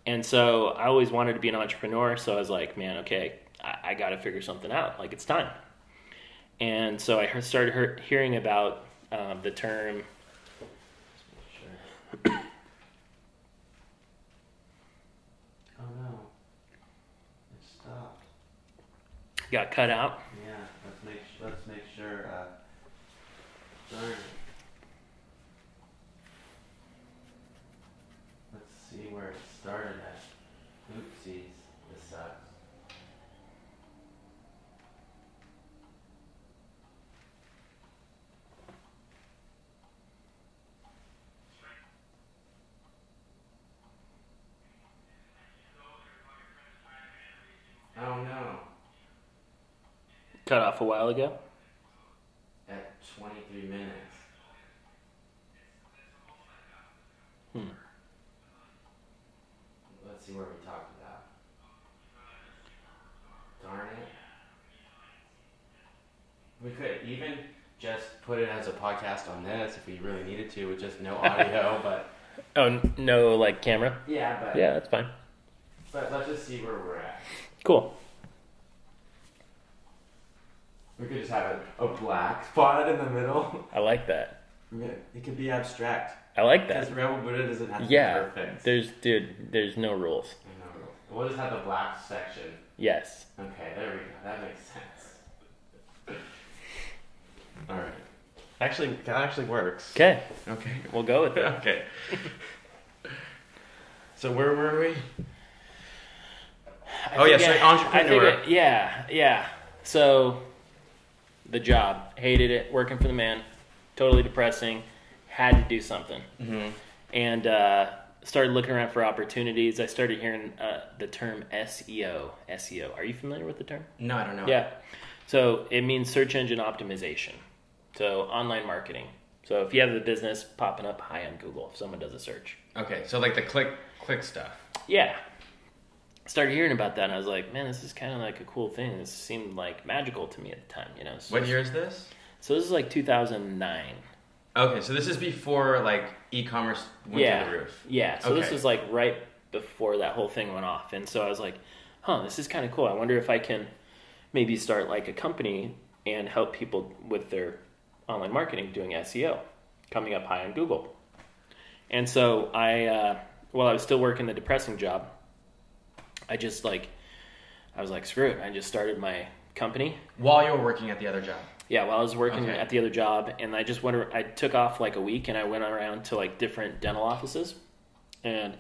and so I always wanted to be an entrepreneur. So I was like, man, okay, I, I got to figure something out. Like it's time. And so I started hearing about um, the term no, it stopped. Got cut out. Yeah, let's make let's make sure. Uh, darn. Let's see where it started at. Oopsie. Cut off a while ago. At 23 minutes. Hmm. Let's see where we talked about. Darn it. We could even just put it as a podcast on this if we really needed to with just no audio, but Oh, no, like camera. yeah, but Yeah, that's fine. but let's just see where we're at. Cool. We could just have a, a black spot in the middle. I like that. It could be abstract. I like that. Because that. Rebel Buddha doesn't have to Yeah. be perfect. There's, dude. There's no rules. I know. We'll just have the black section. Yes. Okay, there we go. That makes sense. All right. Actually, that actually works. Okay, Okay. we'll go with it. okay. so where were we? I Oh, yeah, think so entrepreneur. I think it- yeah, yeah. So, the job, hated it. Working for the man, totally depressing. Had to do something, Mm-hmm. and uh, started looking around for opportunities. I started hearing uh, the term SEO. SEO. Are you familiar with the term? No, I don't know. Yeah. So it means search engine optimization. So online marketing. So if you have the business popping up high on Google, if someone does a search. Okay, so like the click click stuff. Yeah. Started hearing about that and I was like, man, this is kind of like a cool thing. This seemed like magical to me at the time, you know. So, What year is this? So this is like 2009. Okay, so this is before like e-commerce went yeah. to the roof. Yeah. So this was like right before that whole thing went off. And so I was like, huh, this is kind of cool. I wonder if I can maybe start like a company and help people with their online marketing doing SEO, coming up high on Google. And so I, uh, while I was still working the depressing job, I just like, I was like, screw it. I just started my company. While you were working at the other job. Yeah, while I was working Okay. at the other job, and I just went. I took off like a week, and I went around to like different dental offices, and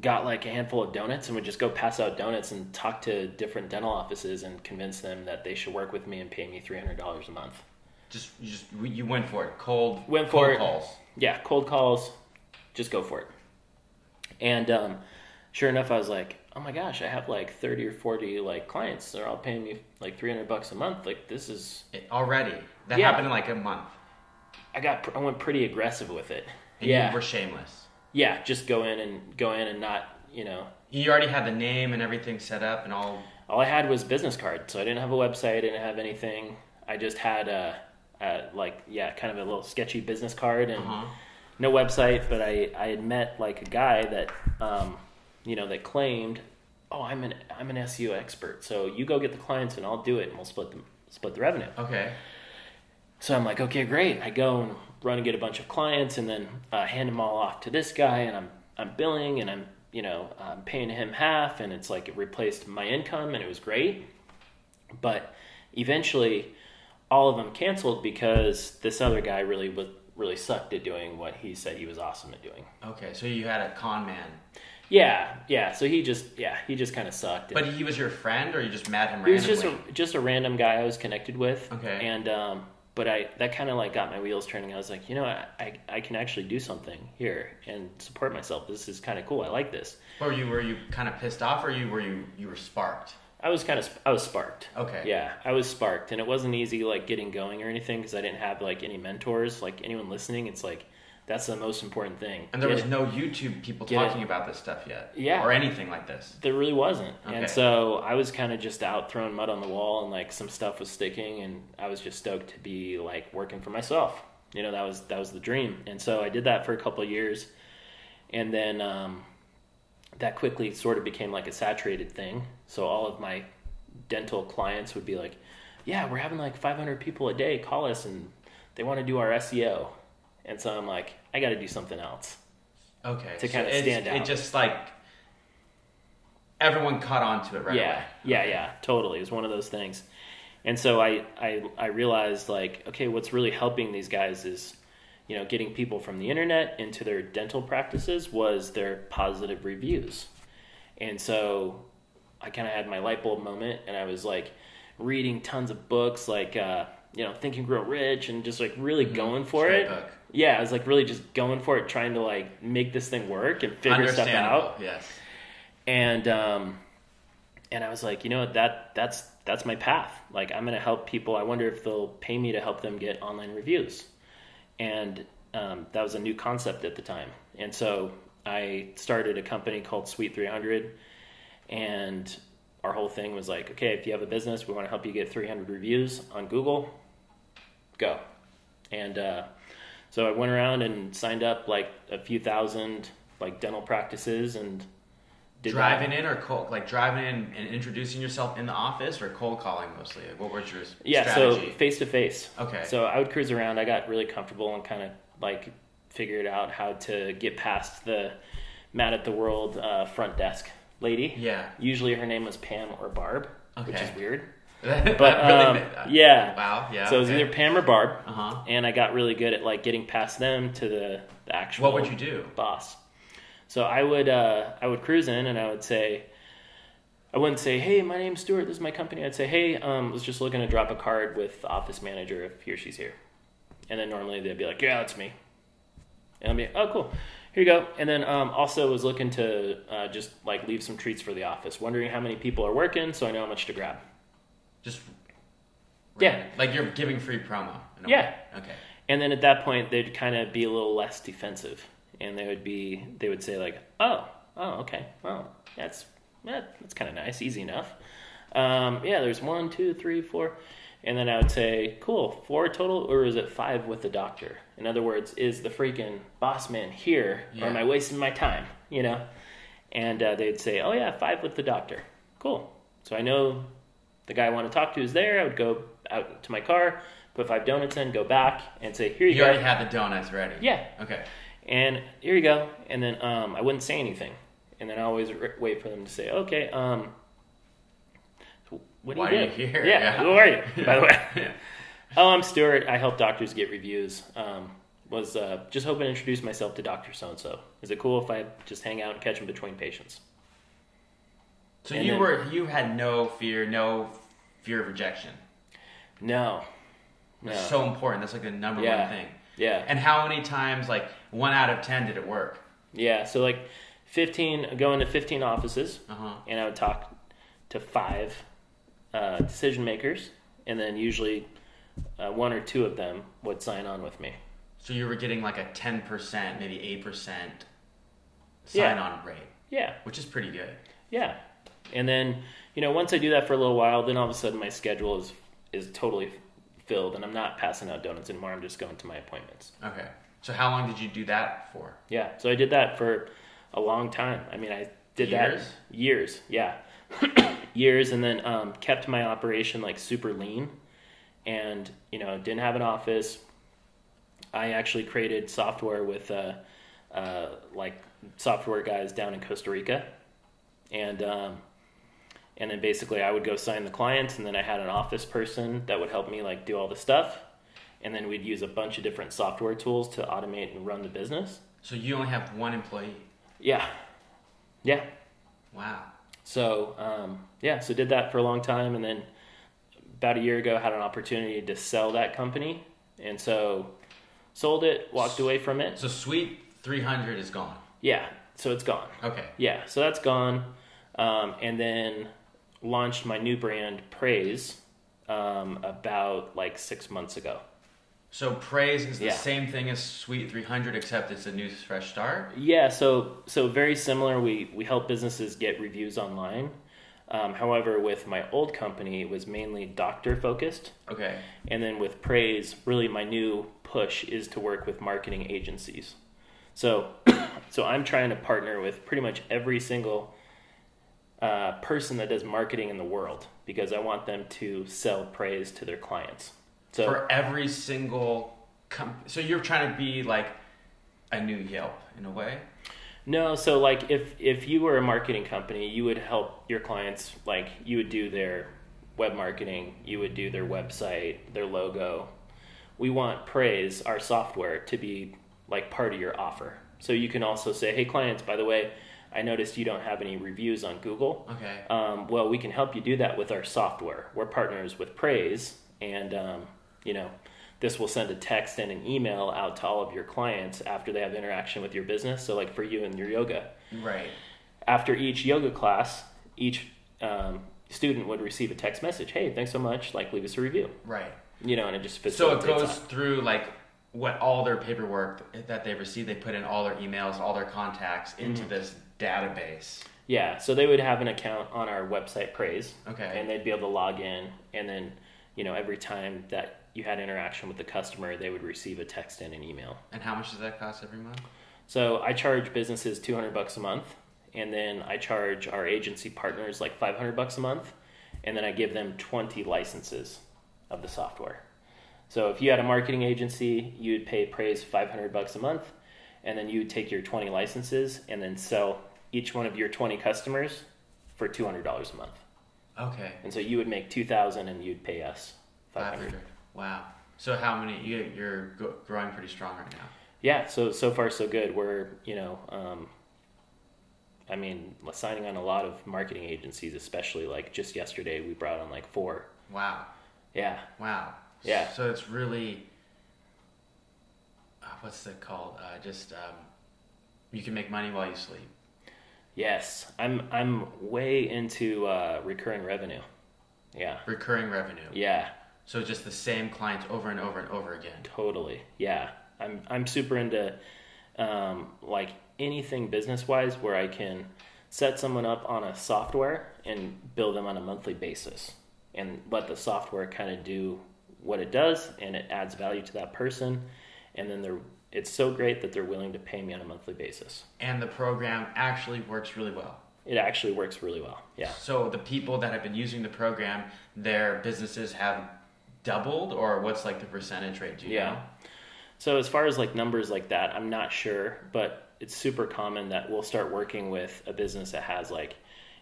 got like a handful of donuts, and would just go pass out donuts and talk to different dental offices and convince them that they should work with me and pay me three hundred dollars a month. Just you just you went for it. Cold Went cold for it. calls. Yeah, cold calls, just go for it. And um, sure enough, I was like, oh my gosh, I have like thirty or forty like clients. They're all paying me like three hundred bucks a month. Like this is It- already. That Yeah. happened in like a month. I got I went pretty aggressive with it. And yeah, You were shameless. yeah, just go in and go in and not you know. You already had the name and everything set up and all. All I had was business card, so I didn't have a website. I didn't have anything. I just had a, a like yeah, kind of a little sketchy business card and Uh-huh. no website. But I I had met like a guy that um, you know that claimed, oh I'm an I'm an SEO expert, so you go get the clients and I'll do it and we'll split the split the revenue. Okay. So I'm like, okay, great. I go and run and get a bunch of clients, and then uh, hand them all off to this guy, and I'm I'm billing, and I'm you know I'm paying him half, and it's like it replaced my income, and it was great. But eventually, all of them canceled because this other guy really was really sucked at doing what he said he was awesome at doing. Okay. So you had a con man, Yeah, yeah. So he just yeah he just kind of sucked. but he was your friend, or you just met him He was just a just a random guy I was connected with. Okay. And um, but I that kind of like got my wheels turning. I was like, you know, I I, I can actually do something here and support myself. This is kind of cool. I like this. Or you were you kind of pissed off, or you were you you were sparked? I was kind of I was sparked. Okay. Yeah, I was sparked, and it wasn't easy like getting going or anything because I didn't have like any mentors. Like anyone listening, it's like that's the most important thing. And there Get was it- no YouTube people Get it. talking about this stuff yet. Yeah. Or anything like this. There really wasn't. Okay. And so I was kind of just out throwing mud on the wall and like some stuff was sticking and I was just stoked to be like working for myself. You know, that was that was the dream. And so I did that for a couple of years. And then um, that quickly sort of became like a saturated thing. So all of my dental clients would be like, "Yeah, we're having like 500 people a day call us and they want to do our SEO." And so I'm like, "I got to do something else." Okay. To so kinda it's- stand It just like everyone caught on to it right yeah, away. yeah, yeah, totally. It was one of those things. And so I, I, I realized like, okay, what's really helping these guys is, you know, getting people from the internet into their dental practices was their positive reviews. And so I kind of had my light bulb moment and I was like reading tons of books like, uh, you know, Think and Grow Rich and just like really going for Straight it. book. Yeah, I was like really just going for it, trying to like make this thing work and figure stuff out Yes. and um, and I was like, you know what, that that's that's my path. Like I'm going to help people. I wonder if they'll pay me to help them get online reviews, and um, that was a new concept at the time. And so I started a company called Sweet 300, and our whole thing was like, okay, if you have a business, we want to help you get 300 reviews on Google. Go, and uh, so I went around and signed up like a few thousand like dental practices and did driving that. in or cold, like driving in and introducing yourself in the office or cold calling mostly. Like what was your yeah? Strategy? So face to face. Okay. So I would cruise around. I got really comfortable and kind of like figured out how to get past the mad at the world uh, front desk lady. Yeah. Usually her name was Pam or Barb, okay. which is weird. But um, really, yeah. Wow. Yeah. So it was okay. either Pam or Barb, uh-huh. and I got really good at like getting past them to the, the actual. What would you do? Boss. So I would uh, I would cruise in and I would say, I wouldn't say, "Hey, my name's Stuart. This is my company." I'd say, "Hey, um, I was just looking to drop a card with the office manager if he or she's here." And then normally they'd be like, "Yeah, that's me." And I'd be, "Oh, cool. Here you go." And then um, also was looking to uh, just like leave some treats for the office, wondering how many people are working, so I know how much to grab. Just yeah, like you're giving free promo. Yeah. Way. Okay. And then at that point, they'd kind of be a little less defensive. And they would be they would say like oh oh okay. Well that's that, that's kind of nice. Easy enough. Um, yeah there's one two three four. And then i would say cool. Four total or is it five with the doctor? In other words is the freaking boss man here? Yeah. or am i wasting my time? You know? And uh, they'd say oh yeah five with the doctor. Cool. So i know the guy i want to talk to is there i would go out to my car put five donuts in go back and say here you, you go you already have the donuts ready yeah okay and here you go. And then um, I wouldn't say anything. And then I always wait for them to say, okay, um, what do Why you do? Are you here? Yeah, yeah. who are you, by the way? yeah. Oh, I'm Stuart. I help doctors get reviews. Um, was uh, just hoping to introduce myself to Dr. So and so. Is it cool if I just hang out and catch them between patients? So and you then, were you had no fear, no fear of rejection. No, no. That's so important. That's like the number yeah. one thing. Yeah. And how many times, like one out of ten, did it work? Yeah. So like fifteen, going to fifteen offices, uh-huh. and I would talk to five uh, decision makers, and then usually uh, one or two of them would sign on with me. So you were getting like a ten percent, maybe eight percent sign on yeah. rate. Yeah. Which is pretty good. Yeah. And then you know once I do that for a little while, then all of a sudden my schedule is is totally filled and I'm not passing out donuts anymore. I'm just going to my appointments. Okay. So how long did you do that for? Yeah. So I did that for a long time. I mean, I did years? that years. Yeah. years and then um, kept my operation like super lean and, you know, didn't have an office. I actually created software with uh, uh, like software guys down in Costa Rica. And um, and then basically I would go sign the clients, and then I had an office person that would help me like do all the stuff, and then we'd use a bunch of different software tools to automate and run the business. So you only have one employee. Yeah, yeah. Wow. So um, yeah, so did that for a long time, and then about a year ago had an opportunity to sell that company, and so sold it, walked away from it. So Sweet 300 is gone. Yeah, so it's gone. Okay. Yeah, so that's gone, um, and then launched my new brand, Praise, um, about like six months ago. So Praise is the Yeah. same thing as Sweet 300, except it's a new fresh start. Yeah, so so very similar. We we help businesses get reviews online. Um, however, with my old company, it was mainly doctor focused, Okay. and then with Praise, really my new push is to work with marketing agencies. So so I'm trying to partner with pretty much every single uh, person that does marketing in the world because I want them to sell praise to their clients. So For every single com- so you're trying to be like a new Yelp in a way. no, so like if if you were a marketing company, you would help your clients like you would do their web marketing, you would do their website, their logo. We want praise our software to be like part of your offer. So you can also say, "Hey clients, by the way, I noticed you don't have any reviews on Google. Okay. Um, well, we can help you do that with our software. We're partners with Praise, and um, you know, this will send a text and an email out to all of your clients after they have interaction with your business. So, like for you and your yoga, Right. after each yoga class, each um, student would receive a text message, "Hey, thanks so much. Like, leave us a review." Right. You know, and it just So it goes that. through like what all their paperwork that they receive. They put in all their emails, all their contacts into Mm-hmm. this database. Yeah, so they would have an account on our website, Praise, Okay. and they'd be able to log in, and then you know every time that you had interaction with the customer, they would receive a text and an email. And how much does that cost every month? So I charge businesses 200 bucks a month, and then I charge our agency partners like 500 bucks a month, and then I give them 20 licenses of the software. So if you had a marketing agency, you'd pay Praise 500 bucks a month, and then you would take your 20 licenses and then sell each one of your 20 customers for $200 a month. Okay. And so you would make 2000 and you'd pay us 500. 500. Wow. So how many? You, you're growing pretty strong right now. Yeah, so so far so good. We're you know, um, I mean, signing on a lot of marketing agencies, especially like just yesterday we brought on like four. Wow. Yeah, Wow. Yeah. So it's really, uh, what's it called? Uh, just um, you can make money while you sleep. Yes, I'm I'm way into uh, recurring revenue. Yeah, Recurring revenue. yeah, So just the same clients over and over and over again. totally. Yeah, I'm I'm super into um, like anything business wise where I can set someone up on a software and bill them on a monthly basis and let the software kind of do what it does and it adds value to that person and then they're it's so great that they're willing to pay me on a monthly basis And the program actually works really well. it actually works really well yeah So the people that have been using the program, their businesses have doubled, or what's like the percentage rate? Do you Yeah. know? So as far as like numbers like that, I'm not sure, but it's super common that we'll start working with a business that has like,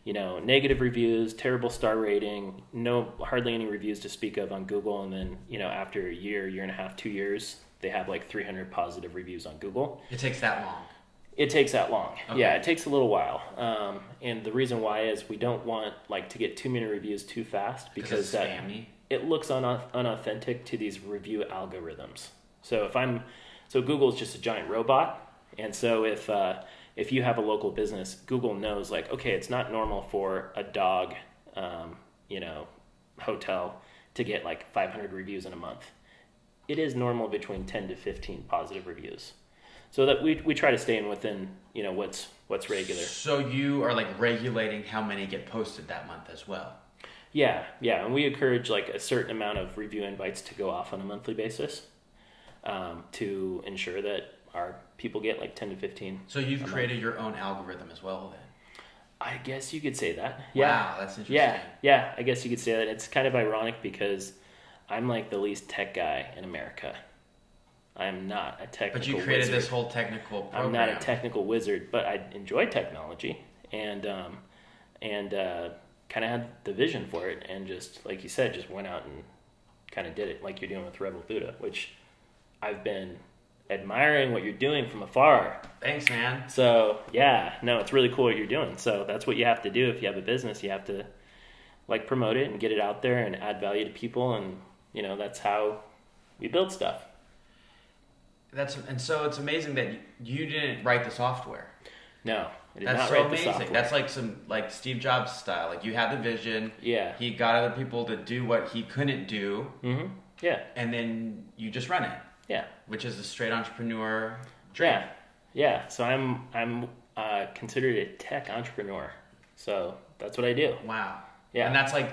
you know, negative reviews, terrible star rating, no hardly any reviews to speak of on Google, and then you know after a year, year and a half, two years, they have like 300 positive reviews on Google. It takes that long. It takes that long. Okay. Yeah, it takes a little while. Um, and the reason why is we don't want like to get too many reviews too fast because that spammy. it looks un- unauthentic to these review algorithms. So if I'm, so Google is just a giant robot, and so if uh, if you have a local business, Google knows like, okay, it's not normal for a dog, um, you know, hotel to get like 500 reviews in a month. It is normal between 10 to 15 positive reviews. So that we, we try to stay in within you know what's what's regular. So you are like regulating how many get posted that month as well. Yeah, yeah, and we encourage like a certain amount of review invites to go off on a monthly basis um, to ensure that our people get like ten to fifteen. So you've created your own algorithm as well then. I guess you could say that. Yeah, Wow, that's interesting. yeah, yeah. I guess you could say that. It's kind of ironic because I'm like the least tech guy in America. I'm not a technical. But you created wizard. this whole technical program. I'm not a technical wizard, but I enjoy technology and um, and uh, kind of had the vision for it, and just like you said, just went out and kind of did it, like you're doing with Rebel Buddha, which I've been admiring what you're doing from afar. Thanks, man. So yeah, no, it's really cool what you're doing. So that's what you have to do if you have a business. You have to like promote it and get it out there and add value to people, and you know that's how we build stuff. That's and so it's amazing that you, didn't write the software. No, That's not so write amazing. the software. That's like some like Steve Jobs style. Like you had the vision. yeah. He got other people to do what he couldn't do, Mm-hmm. Yeah. and then you just run it, Yeah. which is a straight entrepreneur dream. Yeah, yeah. So I'm I'm uh, considered a tech entrepreneur. So that's what I do. Wow. Yeah. And that's like,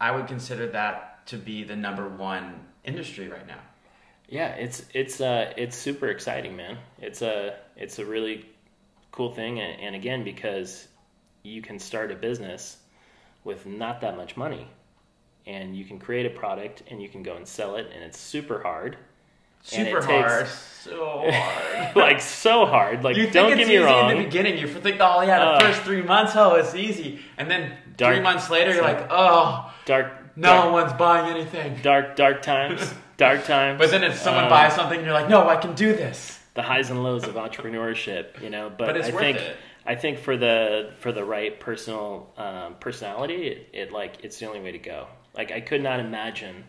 I would consider that to be the number one industry right now. Yeah, it's it's uh it's super exciting, man. It's a it's a really cool thing, and, and again because you can start a business with not that much money, and you can create a product and you can go and sell it, and it's super hard, Super takes- hard. So hard. like so hard. Like you think don't it's get me easy wrong. in the beginning. You think, oh yeah, the Uh, first three months, oh, it's easy, and then Dark- three months later, you're like, oh, dark, no dark, one's buying anything. dark, dark times, dark times. But then if someone Uh, buys something, and you're like, no, I can do this. the highs and lows of entrepreneurship, you know. But, But it's I worth think it. I think for the for the right personal um, personality, it, it like it's the only way to go. Like I could not imagine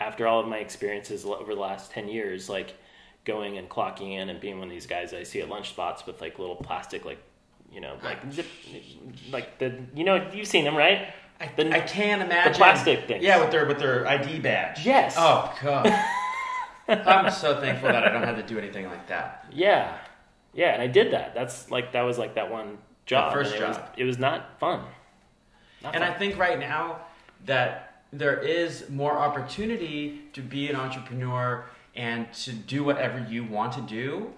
after all of my experiences over the last ten years, like going and clocking in and being one of these guys I see at lunch spots with like little plastic like you know, like zip, like the you know you've seen them right? I, The- I can't imagine plastic things. Yeah, with their with their ID badge. Yes. Oh god. I'm so thankful that I don't have to do anything like that. Yeah, yeah, and I did that. That's like that was like that one job. first and it Was, job. it was not fun. Not And I think right now that there is more opportunity to be an entrepreneur and to do whatever you want to do,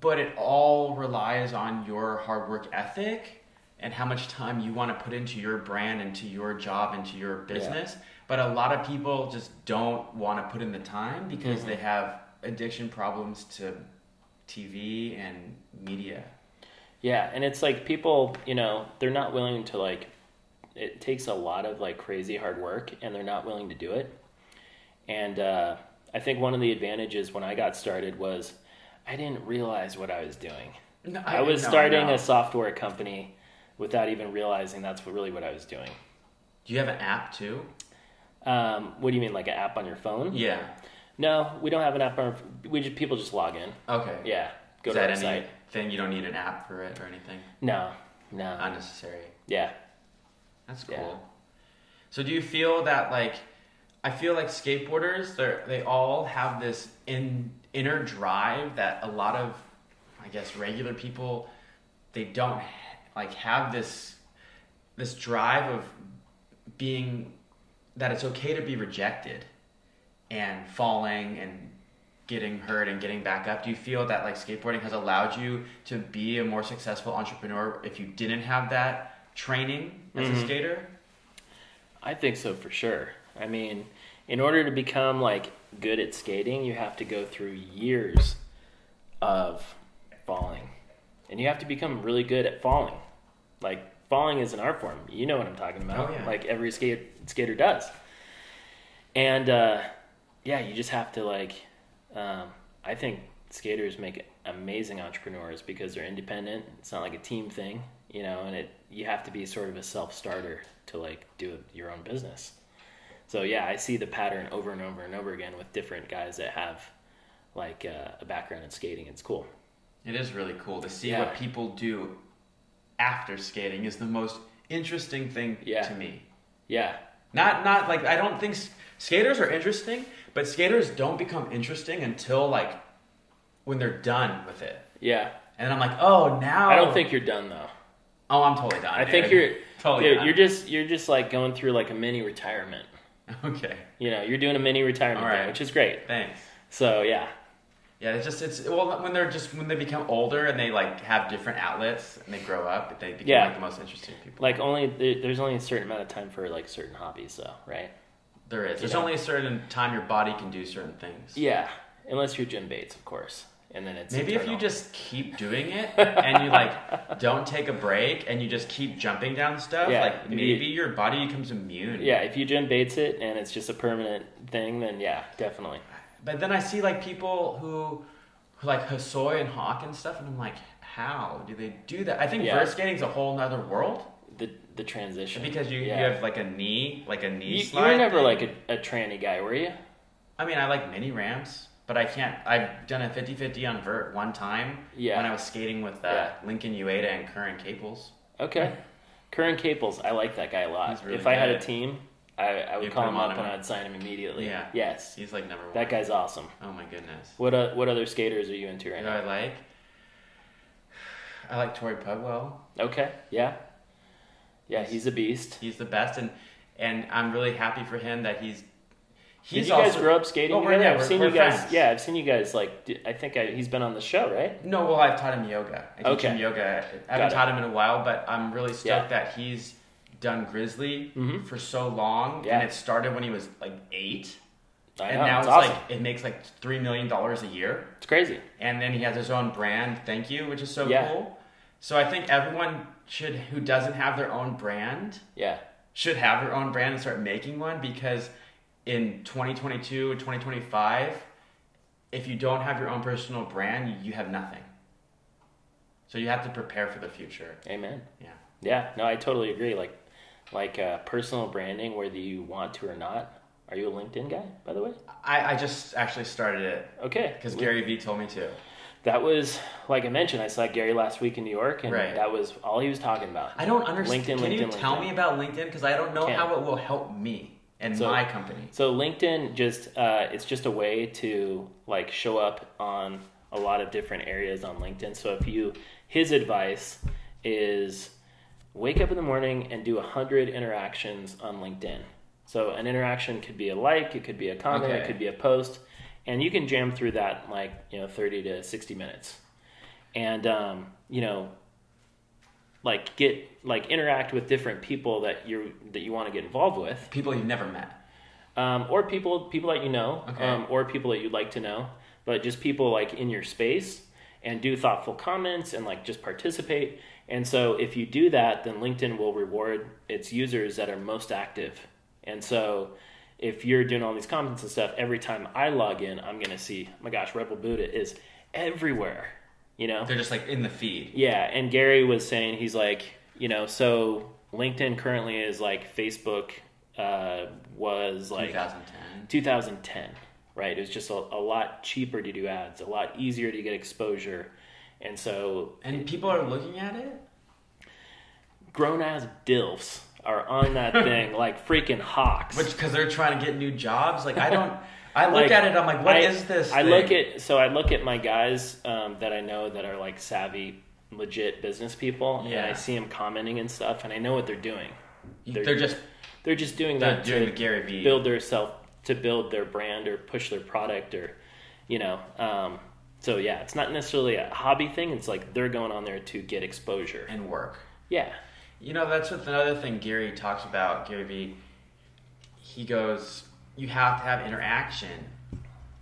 but it all relies on your hard work ethic and how much time you want to put into your brand, into your job, into your business. But a lot of people just don't want to put in the time because Mhm. they have addiction problems to TV and media. Yeah, and it's like people, you know, they're not willing to like. It takes a lot of like crazy hard work, and they're not willing to do it. And uh, I think one of the advantages when I got started was I didn't realize what I was doing. No, I, was no, starting no. a software company without even realizing that's what, really what I was doing. Do you have an app too? Um, what do you mean, like an app on your phone? Yeah. No, we don't have an app on. Our, we just people just log in. Okay. Yeah, go Is to that site. anything you don't need an app for it or anything? No, no. Unnecessary. yeah, That's Yeah. cool. So do you feel that like I feel like skateboarders they they all have this in inner drive that a lot of I guess regular people they don't like have this this drive of being that it's okay to be rejected and falling and getting hurt and getting back up. Do you feel that like skateboarding has allowed you to be a more successful entrepreneur if you didn't have that training as a Mhm. skater? I think so for sure. I mean, in order to become like good at skating, you have to go through years of falling, and you have to become really good at falling. Like falling is an art form. You know what I'm talking about. Oh, yeah. Like every skate skater does. And uh, yeah, you just have to like. Um, I think skaters make amazing entrepreneurs because they're independent. It's not like a team thing, you know, and it you have to be sort of a self starter to like do your own business. So yeah, I see the pattern over and over and over again with different guys that have like uh, a background in skating. It's cool. It is really cool to see Yeah. what people do after skating is the most interesting thing Yeah. to me. Yeah, Not not like I don't think skaters are interesting, but skaters don't become interesting until like when they're done with it. yeah. And I'm like, oh, now I don't think you're done though. Oh, I'm totally done. I think you're totally dude, done. you're just you're just like going through like a mini retirement. okay. You know, you're doing a mini retirement thing, which is great. Thanks. So yeah, Yeah, it's just it's well when they're just when they become older and they like have different outlets and they grow up, they become Yeah. like the most interesting people. like only there's only a certain amount of time for like certain hobbies, though, right? There is. There's Yeah. only a certain time your body can do certain things. Yeah, unless you're Jim Bates, of course, and then it's Maybe if you just keep doing it and you like don't take a break and you just keep jumping down stuff, Yeah, like you- maybe your body becomes immune. yeah, if you Jim Bates it and it's just a permanent thing, then yeah, definitely. But then I see like people who, who like Hosoi and Hawk and stuff, and I'm like, how do they do that? I think Yeah. vert skating's a whole nother world The the transition because you, Yeah. you have like a knee, like a knee You, you were never thing. like a, a tranny guy, were you? I mean, I like mini ramps, but I can't. I've done a 50-50 on vert one time Yeah. when I was skating with uh, Yeah. Lincoln Ueda and Curran Caples. Okay. Curran Caples, I like that guy a lot. Really if I had a team, I, I would You'd call him him up and I'd sign him immediately. Yeah. Yes. He's like number one. That guy's awesome. Oh my goodness. What uh, what other skaters are you into You right know now? I like? I like Torey Pudwill. Okay. Yeah. Yeah, he's a beast. He's the best, and and I'm really happy for him that he's. He's Did you guys also- grow up skating Oh, together? yeah, I've we're- seen you guys. friends. Yeah, I've seen you guys. Like, I think I, he's been on the show, right? No, well, I've taught him yoga. I teach Okay. him yoga. I haven't it. taught him in a while, but I'm really stoked Yeah. that he's done Grizzly Mhm. for so long, Yeah. and it started when he was like eight, I and know, now it's awesome. like it makes like three million dollars a year, It's crazy. and then he has his own brand. Thank you, which is so Yeah. cool. So I think everyone should who doesn't have their own brand Yeah. should have their own brand and start making one because in 2022 2025 if you don't have your own personal brand you have nothing so you have to prepare for the future Amen. yeah Yeah. No, I totally agree. Like, like uh, personal branding, whether you want to or not. Are you a LinkedIn guy, by the way? i, I just actually started it Okay. because gary vee told me to That was like I mentioned. I saw Gary last week in New York, and Right. that was all he was talking about. I don't understand. LinkedIn, Can you LinkedIn, tell LinkedIn. me about LinkedIn? Because I don't know Can. how it will help me and So- my company. So LinkedIn just uh, it's just a way to like show up on a lot of different areas on LinkedIn. So if you his advice is wake up in the morning and do a hundred interactions on LinkedIn. So an interaction could be a like, it could be a comment, Okay. it could be a post, and you can jam through that in like you know thirty to sixty minutes, and um, you know like get like interact with different people that you that you want to get involved with People you've never met. um, or people people that you know, Okay. um, or people that you'd like to know, but just people like in your space and do thoughtful comments and like just participate. And so if you do that, then LinkedIn will reward its users that are most active. And so if you're doing all these comments and stuff, every time I log in, I'm gonna see, oh my gosh, Rebel Buddha is everywhere. You know, They're just like in the feed. yeah, and Gary was saying he's like, you know, so LinkedIn currently is like Facebook uh, was like 2010. 2010, right? It was just a, a lot cheaper to do ads, a lot easier to get exposure, and so And people are looking at it? grown ass dilfs are on that thing like freaking hawks. Which, because they're trying to get new jobs? Like, I don't. I look Like, at it, I'm like, what I- is this? I thing? look at so I look at my guys um, that I know that are like savvy, legit business people, and Yeah. I see them commenting and stuff, and I know what they're doing. They're, just They're just doing they're that doing to Gary Vee. build their self to build their brand or push their product or you know. Um, so yeah, it's not necessarily a hobby thing. It's like they're going on there to get exposure. and work. Yeah, You know, that's what another thing Gary talks about. Gary Vee, he goes, you have to have interaction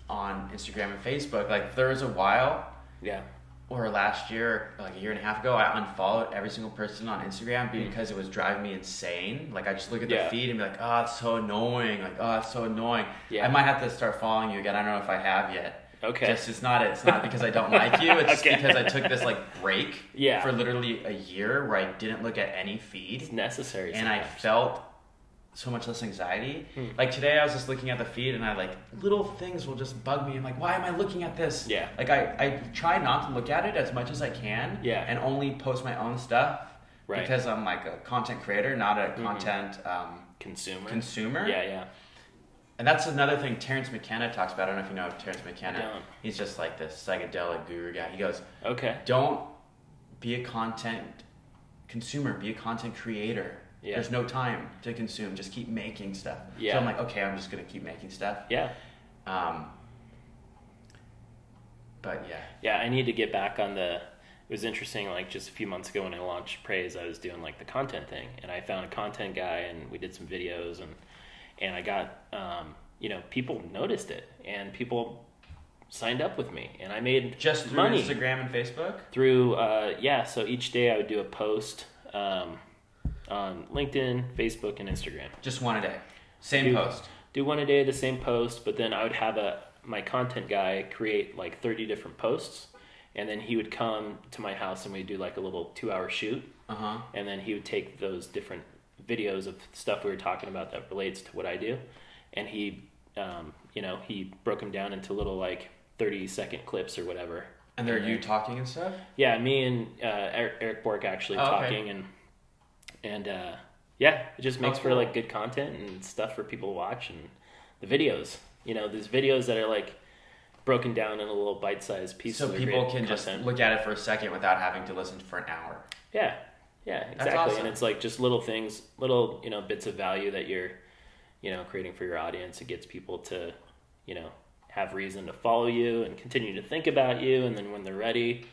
on Instagram and Facebook. Like there was a while, yeah, or last year, like a year and a half ago, I unfollowed every single person on Instagram hmm. because it was driving me insane. Like I just look at the Yeah. feed and be like, oh, it's so annoying. Like oh, it's so annoying. Yeah. I might have to start following you again. I don't know if I have yet. Okay. Just it's not it's not because I don't like you. It's Okay. because I took this like break. Yeah. For literally a year where I didn't look at any feed it's necessary. and I felt so much less anxiety. Hmm. Like today, I was just looking at the feed, and I like little things will just bug me. I'm like, why am I looking at this? Yeah. Like I, I try not to look at it as much as I can. Yeah. And only post my own stuff. Right. Because I'm like a content creator, not a content um, consumer. consumer. Yeah, yeah, And that's another thing Terence McKenna talks about. I don't know if you know Terence McKenna. He's just like this psychedelic guru guy. He goes, okay, don't be a content consumer, be a content creator. Yeah. There's no time to consume. Just keep making stuff. Yeah. So I'm like, okay, I'm just gonna keep making stuff. yeah, Um, but yeah, yeah. I need to get back on the. It was interesting, like just a few months ago when I launched Praise, I was doing like the content thing, and I found a content guy, and we did some videos, and and I got, um, you know, people noticed it, and people signed up with me, and I made just through money Instagram and Facebook. through uh, yeah so each day i would do a post um, on linkedin facebook and instagram Just one a day. Same Dude. post. do one a day the same post but then i would have a my content guy create like 30 different posts and then he would come to my house and we'd do like a little two hour shoot Uh huh. and then he would take those different videos of stuff we were talking about that relates to what i do and he um, you know he broke them down into little like 30 second clips or whatever And they're you talking and stuff. Yeah, me and uh, Eric, Eric Bork actually Oh, okay. talking, and and uh, yeah, it just makes Oh, for like good content and stuff for people to watch, and the videos. You know, there's videos that are like broken down in a little bite-sized piece. So people can just look at it for a second without having to listen for an hour. Yeah, yeah, exactly. awesome. And it's like just little things, little you know bits of value that you're, you know, creating for your audience. It gets people to, you know, have reason to follow you and continue to think about you, and then when they're ready,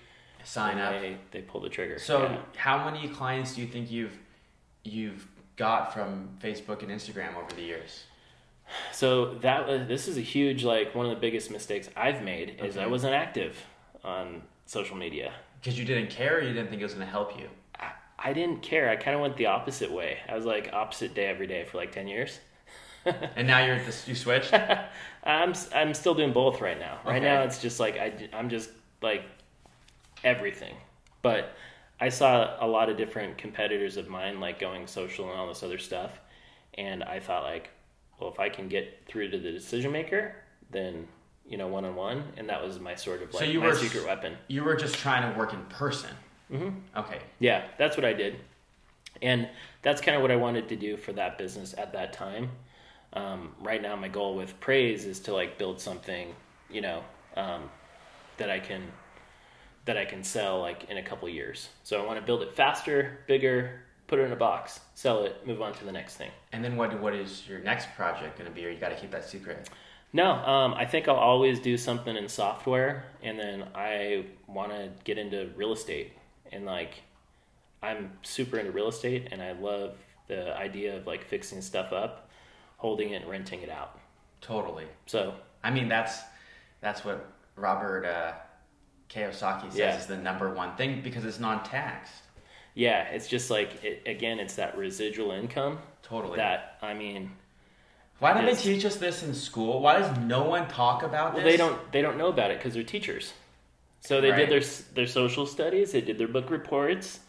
Sign up. They, they pull the trigger. So, Yeah. how many clients do you think you've you've got from Facebook and Instagram over the years? So that was this is a huge like one of the biggest mistakes I've made is I wasn't active on social media. Because you didn't care, or you didn't think it was going to help you. I, didn't care. I kind of went the opposite way. I was like opposite day every day for like ten years. And now you're this, you switched. I'm I'm still doing both right now. Right Okay. now it's just like I I'm just like everything. But I saw a lot of different competitors of mine like going social and all this other stuff, and I thought like, well, if I can get through to the decision maker, then you know, one on one, and that was my sort of So like you my were- secret weapon. You were just trying to work in person. Hmm Okay. Yeah, that's what I did, and that's kind of what I wanted to do for that business at that time. Um, right now, my goal with Praise is to like build something, you know, um, that I can that I can sell like in a couple years. So I want to build it faster, bigger, put it in a box, sell it, move on to the next thing. And then what? What is your next project going to be? Or you got to keep that secret? No, um, I think I'll always do something in software, and then I want to get into real estate. And like, I'm super into real estate, and I love the idea of like fixing stuff up, holding it, and renting it out. Totally. So I mean, that's that's what Robert uh, Kiyosaki says Yeah. is the number one thing because it's non-taxed. yeah, it's just like it, again, it's that residual income Totally. that I mean, Why don't they teach us this in school? Why does no one talk about well, this? they don't they don't know about it because they're teachers. So they Right. did their their social studies, they did their book reports,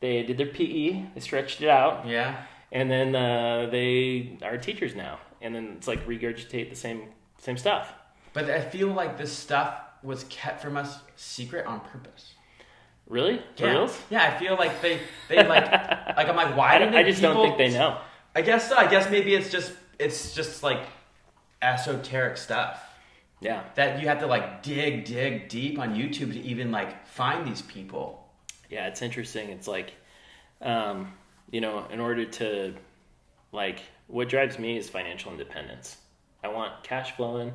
they did their PE, they stretched it out, Yeah. and then uh, they are teachers now, and then it's like regurgitate the same same stuff. But I feel like this stuff was kept from us secret on purpose. Really? For Yeah. reals? Yeah, I feel like they they like like I'm like why I, did I just don't think they know. I guess so. I guess maybe it's just it's just like esoteric stuff Yeah, that you have to like dig dig deep on YouTube to even like find these people. yeah, it's interesting. It's like, um, you know, in order to, like, what drives me is financial independence. I want cash flowing.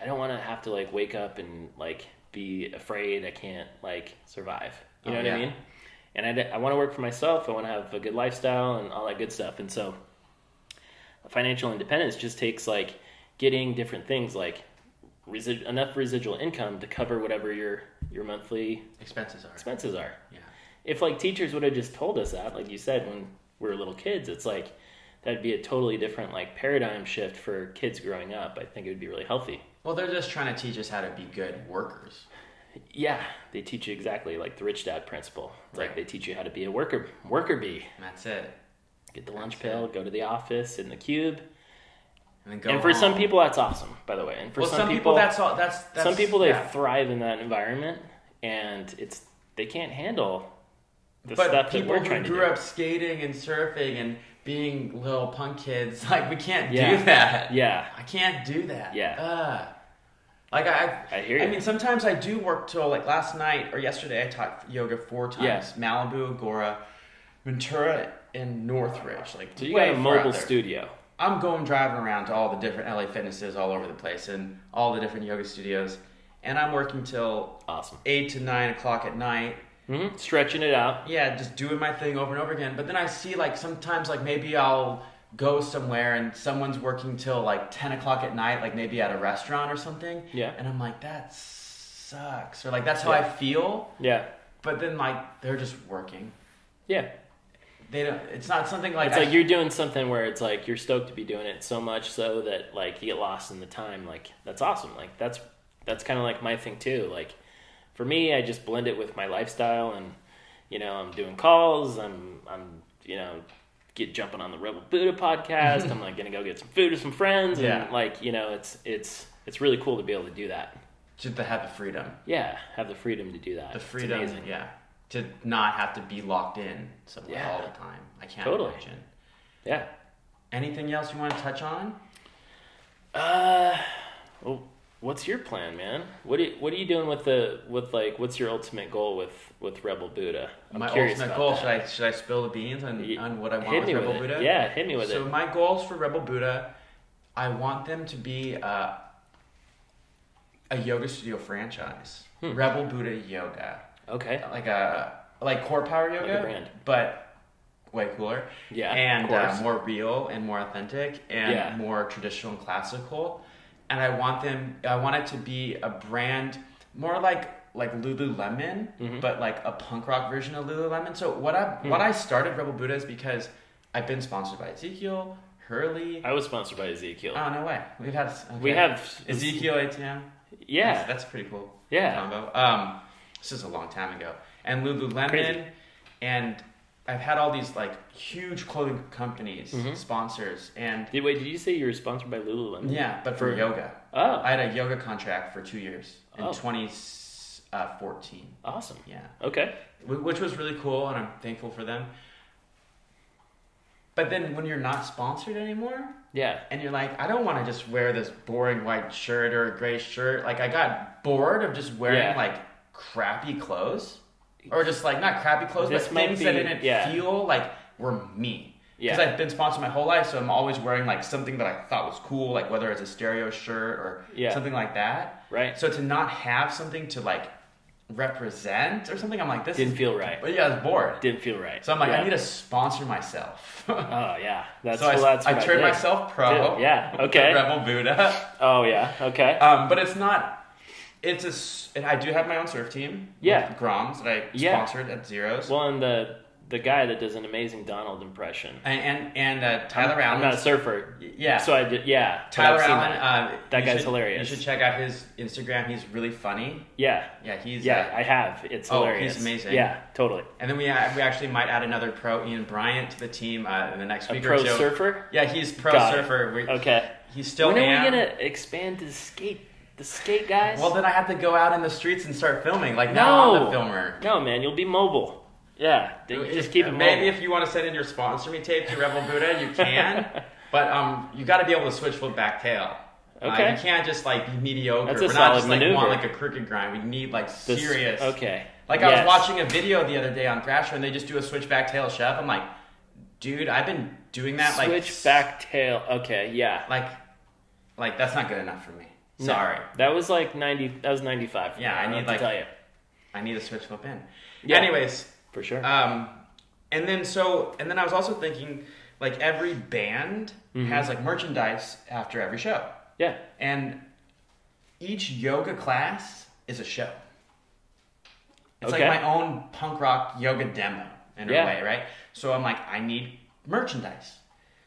I don't want to have to like wake up and like be afraid I can't like survive. You know Oh, what I mean? And I, I want to work for myself. I want to have a good lifestyle and all that good stuff. And so, financial independence just takes like getting different things like resi- enough residual income to cover whatever your your monthly Expenses are. expenses are. Yeah. If like teachers would have just told us that, like you said, when we were little kids, it's like that'd be a totally different like paradigm shift for kids growing up. I think it would be really healthy. Well, they're just trying to teach us how to be good workers. Yeah, they teach you exactly like the rich dad principle. It's like they teach you how to be a worker worker bee. And that's it. Get the lunch That's pail, go to the office, in the cube. And then go. and for some people that's awesome, by the way. And for well, some, people, that's all. That's, that's some people they yeah. thrive in that environment and it's they can't handle the but stuff that people we're who trying to grew do. up skating and surfing and being little punk kids, like we can't Yeah. do that. Yeah. I can't do that. Yeah. Ugh. Like I, I hear you. I mean, sometimes I do work till like last night or yesterday. I taught yoga four times: Yeah. Malibu, Agoura, Ventura, and Northridge. Like So you way got a mobile studio. I'm going driving around to all the different LA fitnesses all over the place and all the different yoga studios, and I'm working till Awesome. eight to nine o'clock at night. hmm Stretching it out. Yeah, just doing my thing over and over again. But then I see like sometimes like maybe I'll go somewhere and someone's working till like ten o'clock at night, like maybe at a restaurant or something. Yeah. And I'm like, that sucks. Or like that's how I feel. Yeah. But then like they're just working. Yeah. They don't. It's not something like it's I- like you're doing something where it's like you're stoked to be doing it so much so that like you get lost in the time. Like that's awesome. Like that's that's kind of like my thing too. Like for me, I just blend it with my lifestyle, and you know, I'm doing calls. I'm I'm you know get jumping on the Rebel Buddha podcast. I'm like gonna go get some food with some friends, Yeah. and like you know, it's it's it's really cool to be able to do that. just to have the freedom. Yeah, have the freedom to do that. The It's freedom. amazing. Yeah. To not have to be locked in somewhere Yeah. all the time. I can't Totally. imagine. Yeah. Anything else you want to touch on? Uh, well, what's your plan, man? What are you, what are you doing with the with like what's your ultimate goal with with Rebel Buddha? I'm my curious ultimate goal. that. Should I should I spill the beans on, Ye- on what I want with Rebel with Buddha? Yeah, hit me with so it. So my goals for Rebel Buddha, I want them to be uh, a yoga studio franchise. Hmm. Rebel Buddha Yoga, Okay. like a like core power yoga, a brand. but way cooler. Yeah. and uh, more real and more authentic and Yeah. more traditional and classical. And I want them. I want it to be a brand more like like Lululemon, Mhm. but like a punk rock version of Lululemon. So what I Hmm. what I started Rebel Buddha is because I've been sponsored by Ezekiel, Hurley. I was sponsored by Ezekiel. Oh no way! We've had okay. We have Ezekiel ATM. Yeah. that's, that's pretty cool. Yeah. combo. Um, this is a long time ago, and Lululemon, Crazy. and I've had all these like huge clothing companies Mhm. sponsors, and Did wait? Did you say you were sponsored by Lululemon? yeah, but for For- yoga, Oh, I had a yoga contract for two years in Oh. 2014. awesome. Yeah, Okay. Which was really cool, and I'm thankful for them. But then when you're not sponsored anymore, Yeah. and you're like, I don't want to just wear this boring white shirt or a gray shirt. Like I got bored of just wearing Yeah. like crappy clothes, or just like not crappy clothes, This but things that didn't yeah. feel like were me. Because Yeah. I've been sponsored my whole life, so I'm always wearing like something that I thought was cool, like whether it's a stereo shirt or Yeah. something like that. Right. So to not have something to like represent or something, I'm like, this Didn't is. feel right. But yeah, I was bored. Didn't feel right. So I'm like, yeah. I need to sponsor myself. Oh yeah. That's so I, well, that's I turned myself pro. Did- yeah, okay. Rebel Buddha. Oh yeah. Okay. Um, but it's not. It's a. I do have my own surf team. Yeah. Groms that I Yeah. sponsored at Zeros. well, and the the guy that does an amazing Donald impression. and and, and uh, Tyler I'm, Allen. I'm not a surfer, yeah. so I did. Yeah. Tyler Allen. that. Uh, That guy's should- hilarious. You should check out his Instagram. He's really funny. Yeah. Yeah, he's. Yeah, uh, I have. It's Oh, hilarious. he's amazing. Yeah, totally. and then we uh, we actually might add another pro, Ian Bryant, to the team uh, in the next A week pro or two. surfer. Yeah, he's pro Got surfer. We, Okay. He's still. when are we gonna expand to skate? The skate guys. Well, then I have to go out in the streets and start filming. Like now I'm No. the filmer. no, man, you'll be mobile. Yeah, then you just keep it Maybe if you want to send in your sponsor me tape to Rebel Buddha, you can. but um, you got to be able to switch flip back tail. Uh, Okay. you can't just like be mediocre. That's a We're solid not just like maneuver. want like a crooked grind. We need like This- serious. Okay. Like I was watching a video the other day on Thrasher and they just do a switchback tail shove. I'm like, dude, I've been doing that like Switch back tail. Okay, yeah. Like, like that's not good enough for me. No, Sorry, that was like ninety. That was ninety five. Yeah, I need, to like- tell you I need a switch flip in. Yeah. Anyways, for sure. Um, and then so, and then I was also thinking, like every band Mhm. has like merchandise after every show, yeah. and each yoga class is a show. It's Okay. like my own punk rock yoga demo in Yeah. a way, right? So I'm like, I need merchandise.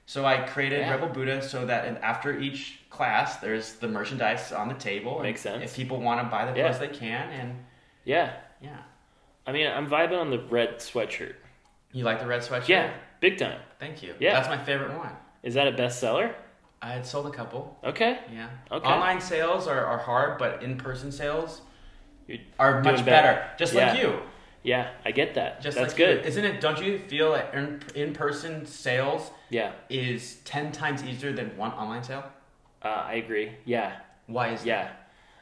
So I created Yeah. Rebel Buddha so that in- after each class, there's the merchandise on the table. Makes sense. If people want to buy the Yeah. clothes, they can, and Yeah. yeah. I mean, I'm vibing on the red sweatshirt. You like the red sweatshirt? Yeah, big time. Thank you. Yeah. That's my favorite one. Is that a bestseller? I had sold a couple. Okay. Yeah. Okay. Online sales are, are hard, but in person sales You're are much better. better. Just Yeah. like you. Yeah, I get that. Just That's like good. You. Isn't it? Don't you feel that in in person sales Yeah, is ten times easier than one online sale? uh, I agree. Yeah, Why is yeah.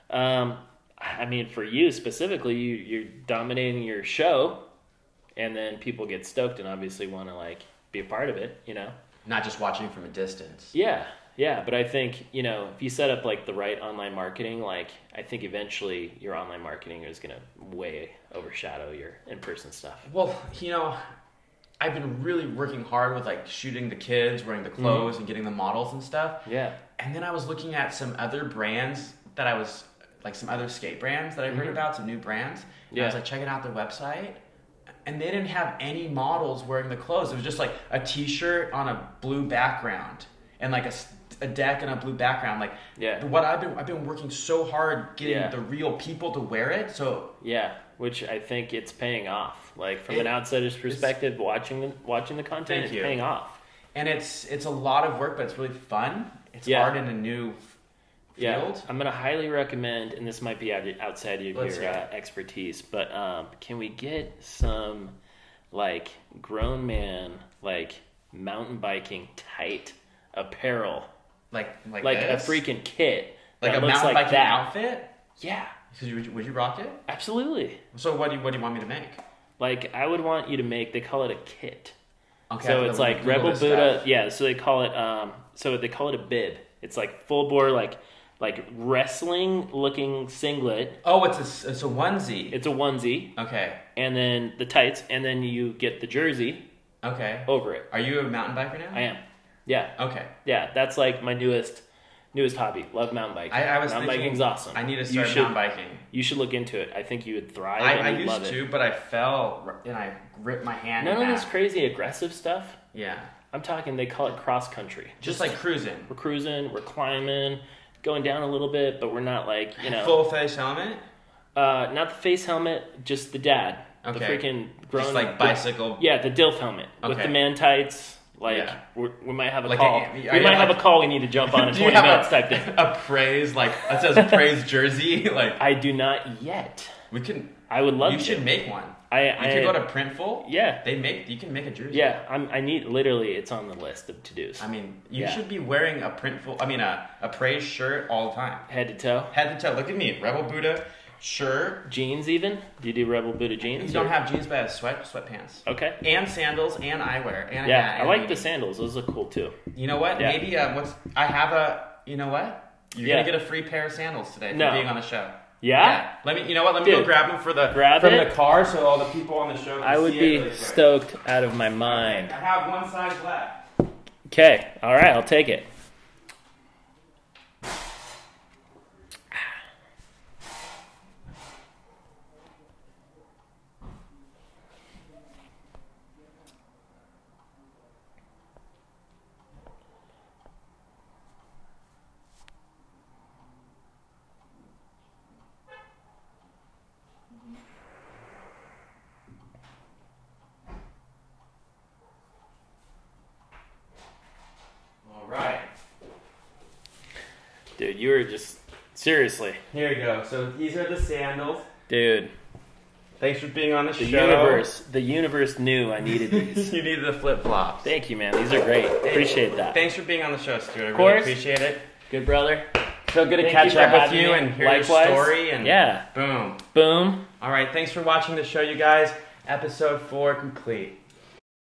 Um, I mean, for you specifically, you you're dominating your show, and then people get stoked and obviously want to like be a part of it. You know. Not just watching from a distance. Yeah, yeah, but I think you know if you set up like the right online marketing, like I think eventually your online marketing is gonna way overshadow your in person stuff. Well, you know, I've been really working hard with like shooting the kids, wearing the clothes, Mm-hmm. and getting the models and stuff. Yeah, And then I was looking at some other brands that I was like some other skate brands that I've heard Mhm. about, some new brands. And I was like checking out their website, and they didn't have any models wearing the clothes. It was just like a T-shirt on a blue background and like a, a deck and a blue background. Like Yeah. what I've been I've been working so hard getting Yeah. the real people to wear it. So yeah, which I think it's paying off. Like from It- an outsider's perspective, watching the watching the content, is paying off. and it's it's a lot of work, but it's really fun. It's Yeah. hard in a new Yeah, field. I'm gonna highly recommend, and this might be outside of Let's your uh, expertise, but um, can we get some like grown man like mountain biking tight apparel, Like like like a freaking kit like a mountain like biking that? outfit. Yeah, Would you, would you rock it? absolutely. So what do you, what do you want me to make? Like I would want you to make. They call it a kit. Okay. so it's like Rebel Buddha. stuff. Yeah. So they call it. Um. So they call it a bib. It's like full bore, like like wrestling looking singlet. Oh, it's a it's a onesie. It's a onesie, Okay. and then the tights, and then you get the jersey Okay. over it. Are you a mountain biker now? I am. Yeah. Okay. Yeah. That's like my newest newest hobby. Love mountain biking. I, I was mountain thinking biking's awesome. I need to You start should- mountain biking. You should look into it. I think you would thrive. I, I used love it. to, but I fell and I ripped my hand. None of this crazy aggressive stuff. Yeah. I'm talking. They call it cross country. Just like cruising. we're cruising, we're climbing, going down a little bit, but we're not like you know, Full face helmet. uh, not the face helmet, just the dad. The Okay. freaking grown Just like bicycle. Yeah, the DILF helmet with the man tights. Like Yeah. we might have a Like call. a- we might have like- a call we need to jump on in twenty minutes a, type thing. a praise like it says praise jersey? Like I do not yet. we can. I would love you to. should make one. I You I can go to Printful. yeah They make. You can make a jersey. yeah. I'm I need literally it's on the list of to dos. I mean, you Yeah. should be wearing a Printful. I mean, a a praise shirt all the time. Head to toe. Head to toe. Look at me, Rebel Buddha shirt. Jeans even? Do you do Rebel Buddha jeans? You don't or- have jeans, but I have sweat sweatpants Okay. and sandals and eyewear and Yeah, hat I like maybe- the sandals. Those look cool too. You know what? Yeah. Maybe uh, what's I have a. You know what? You're Yeah. gonna get a free pair of sandals today for No. being on the show. Yeah? Let me. You know what? Let me go grab them for the Grab from it. the car so all the people on the show. Can I would be really stoked out of my mind. I have one size left. Okay, all right, I'll take it. All right. Dude, you were just seriously. Here you go. So these are the sandals. Dude, Thanks for being on the, the show. universe, the universe knew I needed these. you needed the flip flops. Thank you, man. These are great. Appreciate that. Thanks for being on the show, Stuart. I course. really appreciate it. Good brother. So good to catch you up with you me. and hear Likewise. your story. And Yeah. boom. Boom. All right. Thanks for watching the show, you guys. Episode four complete.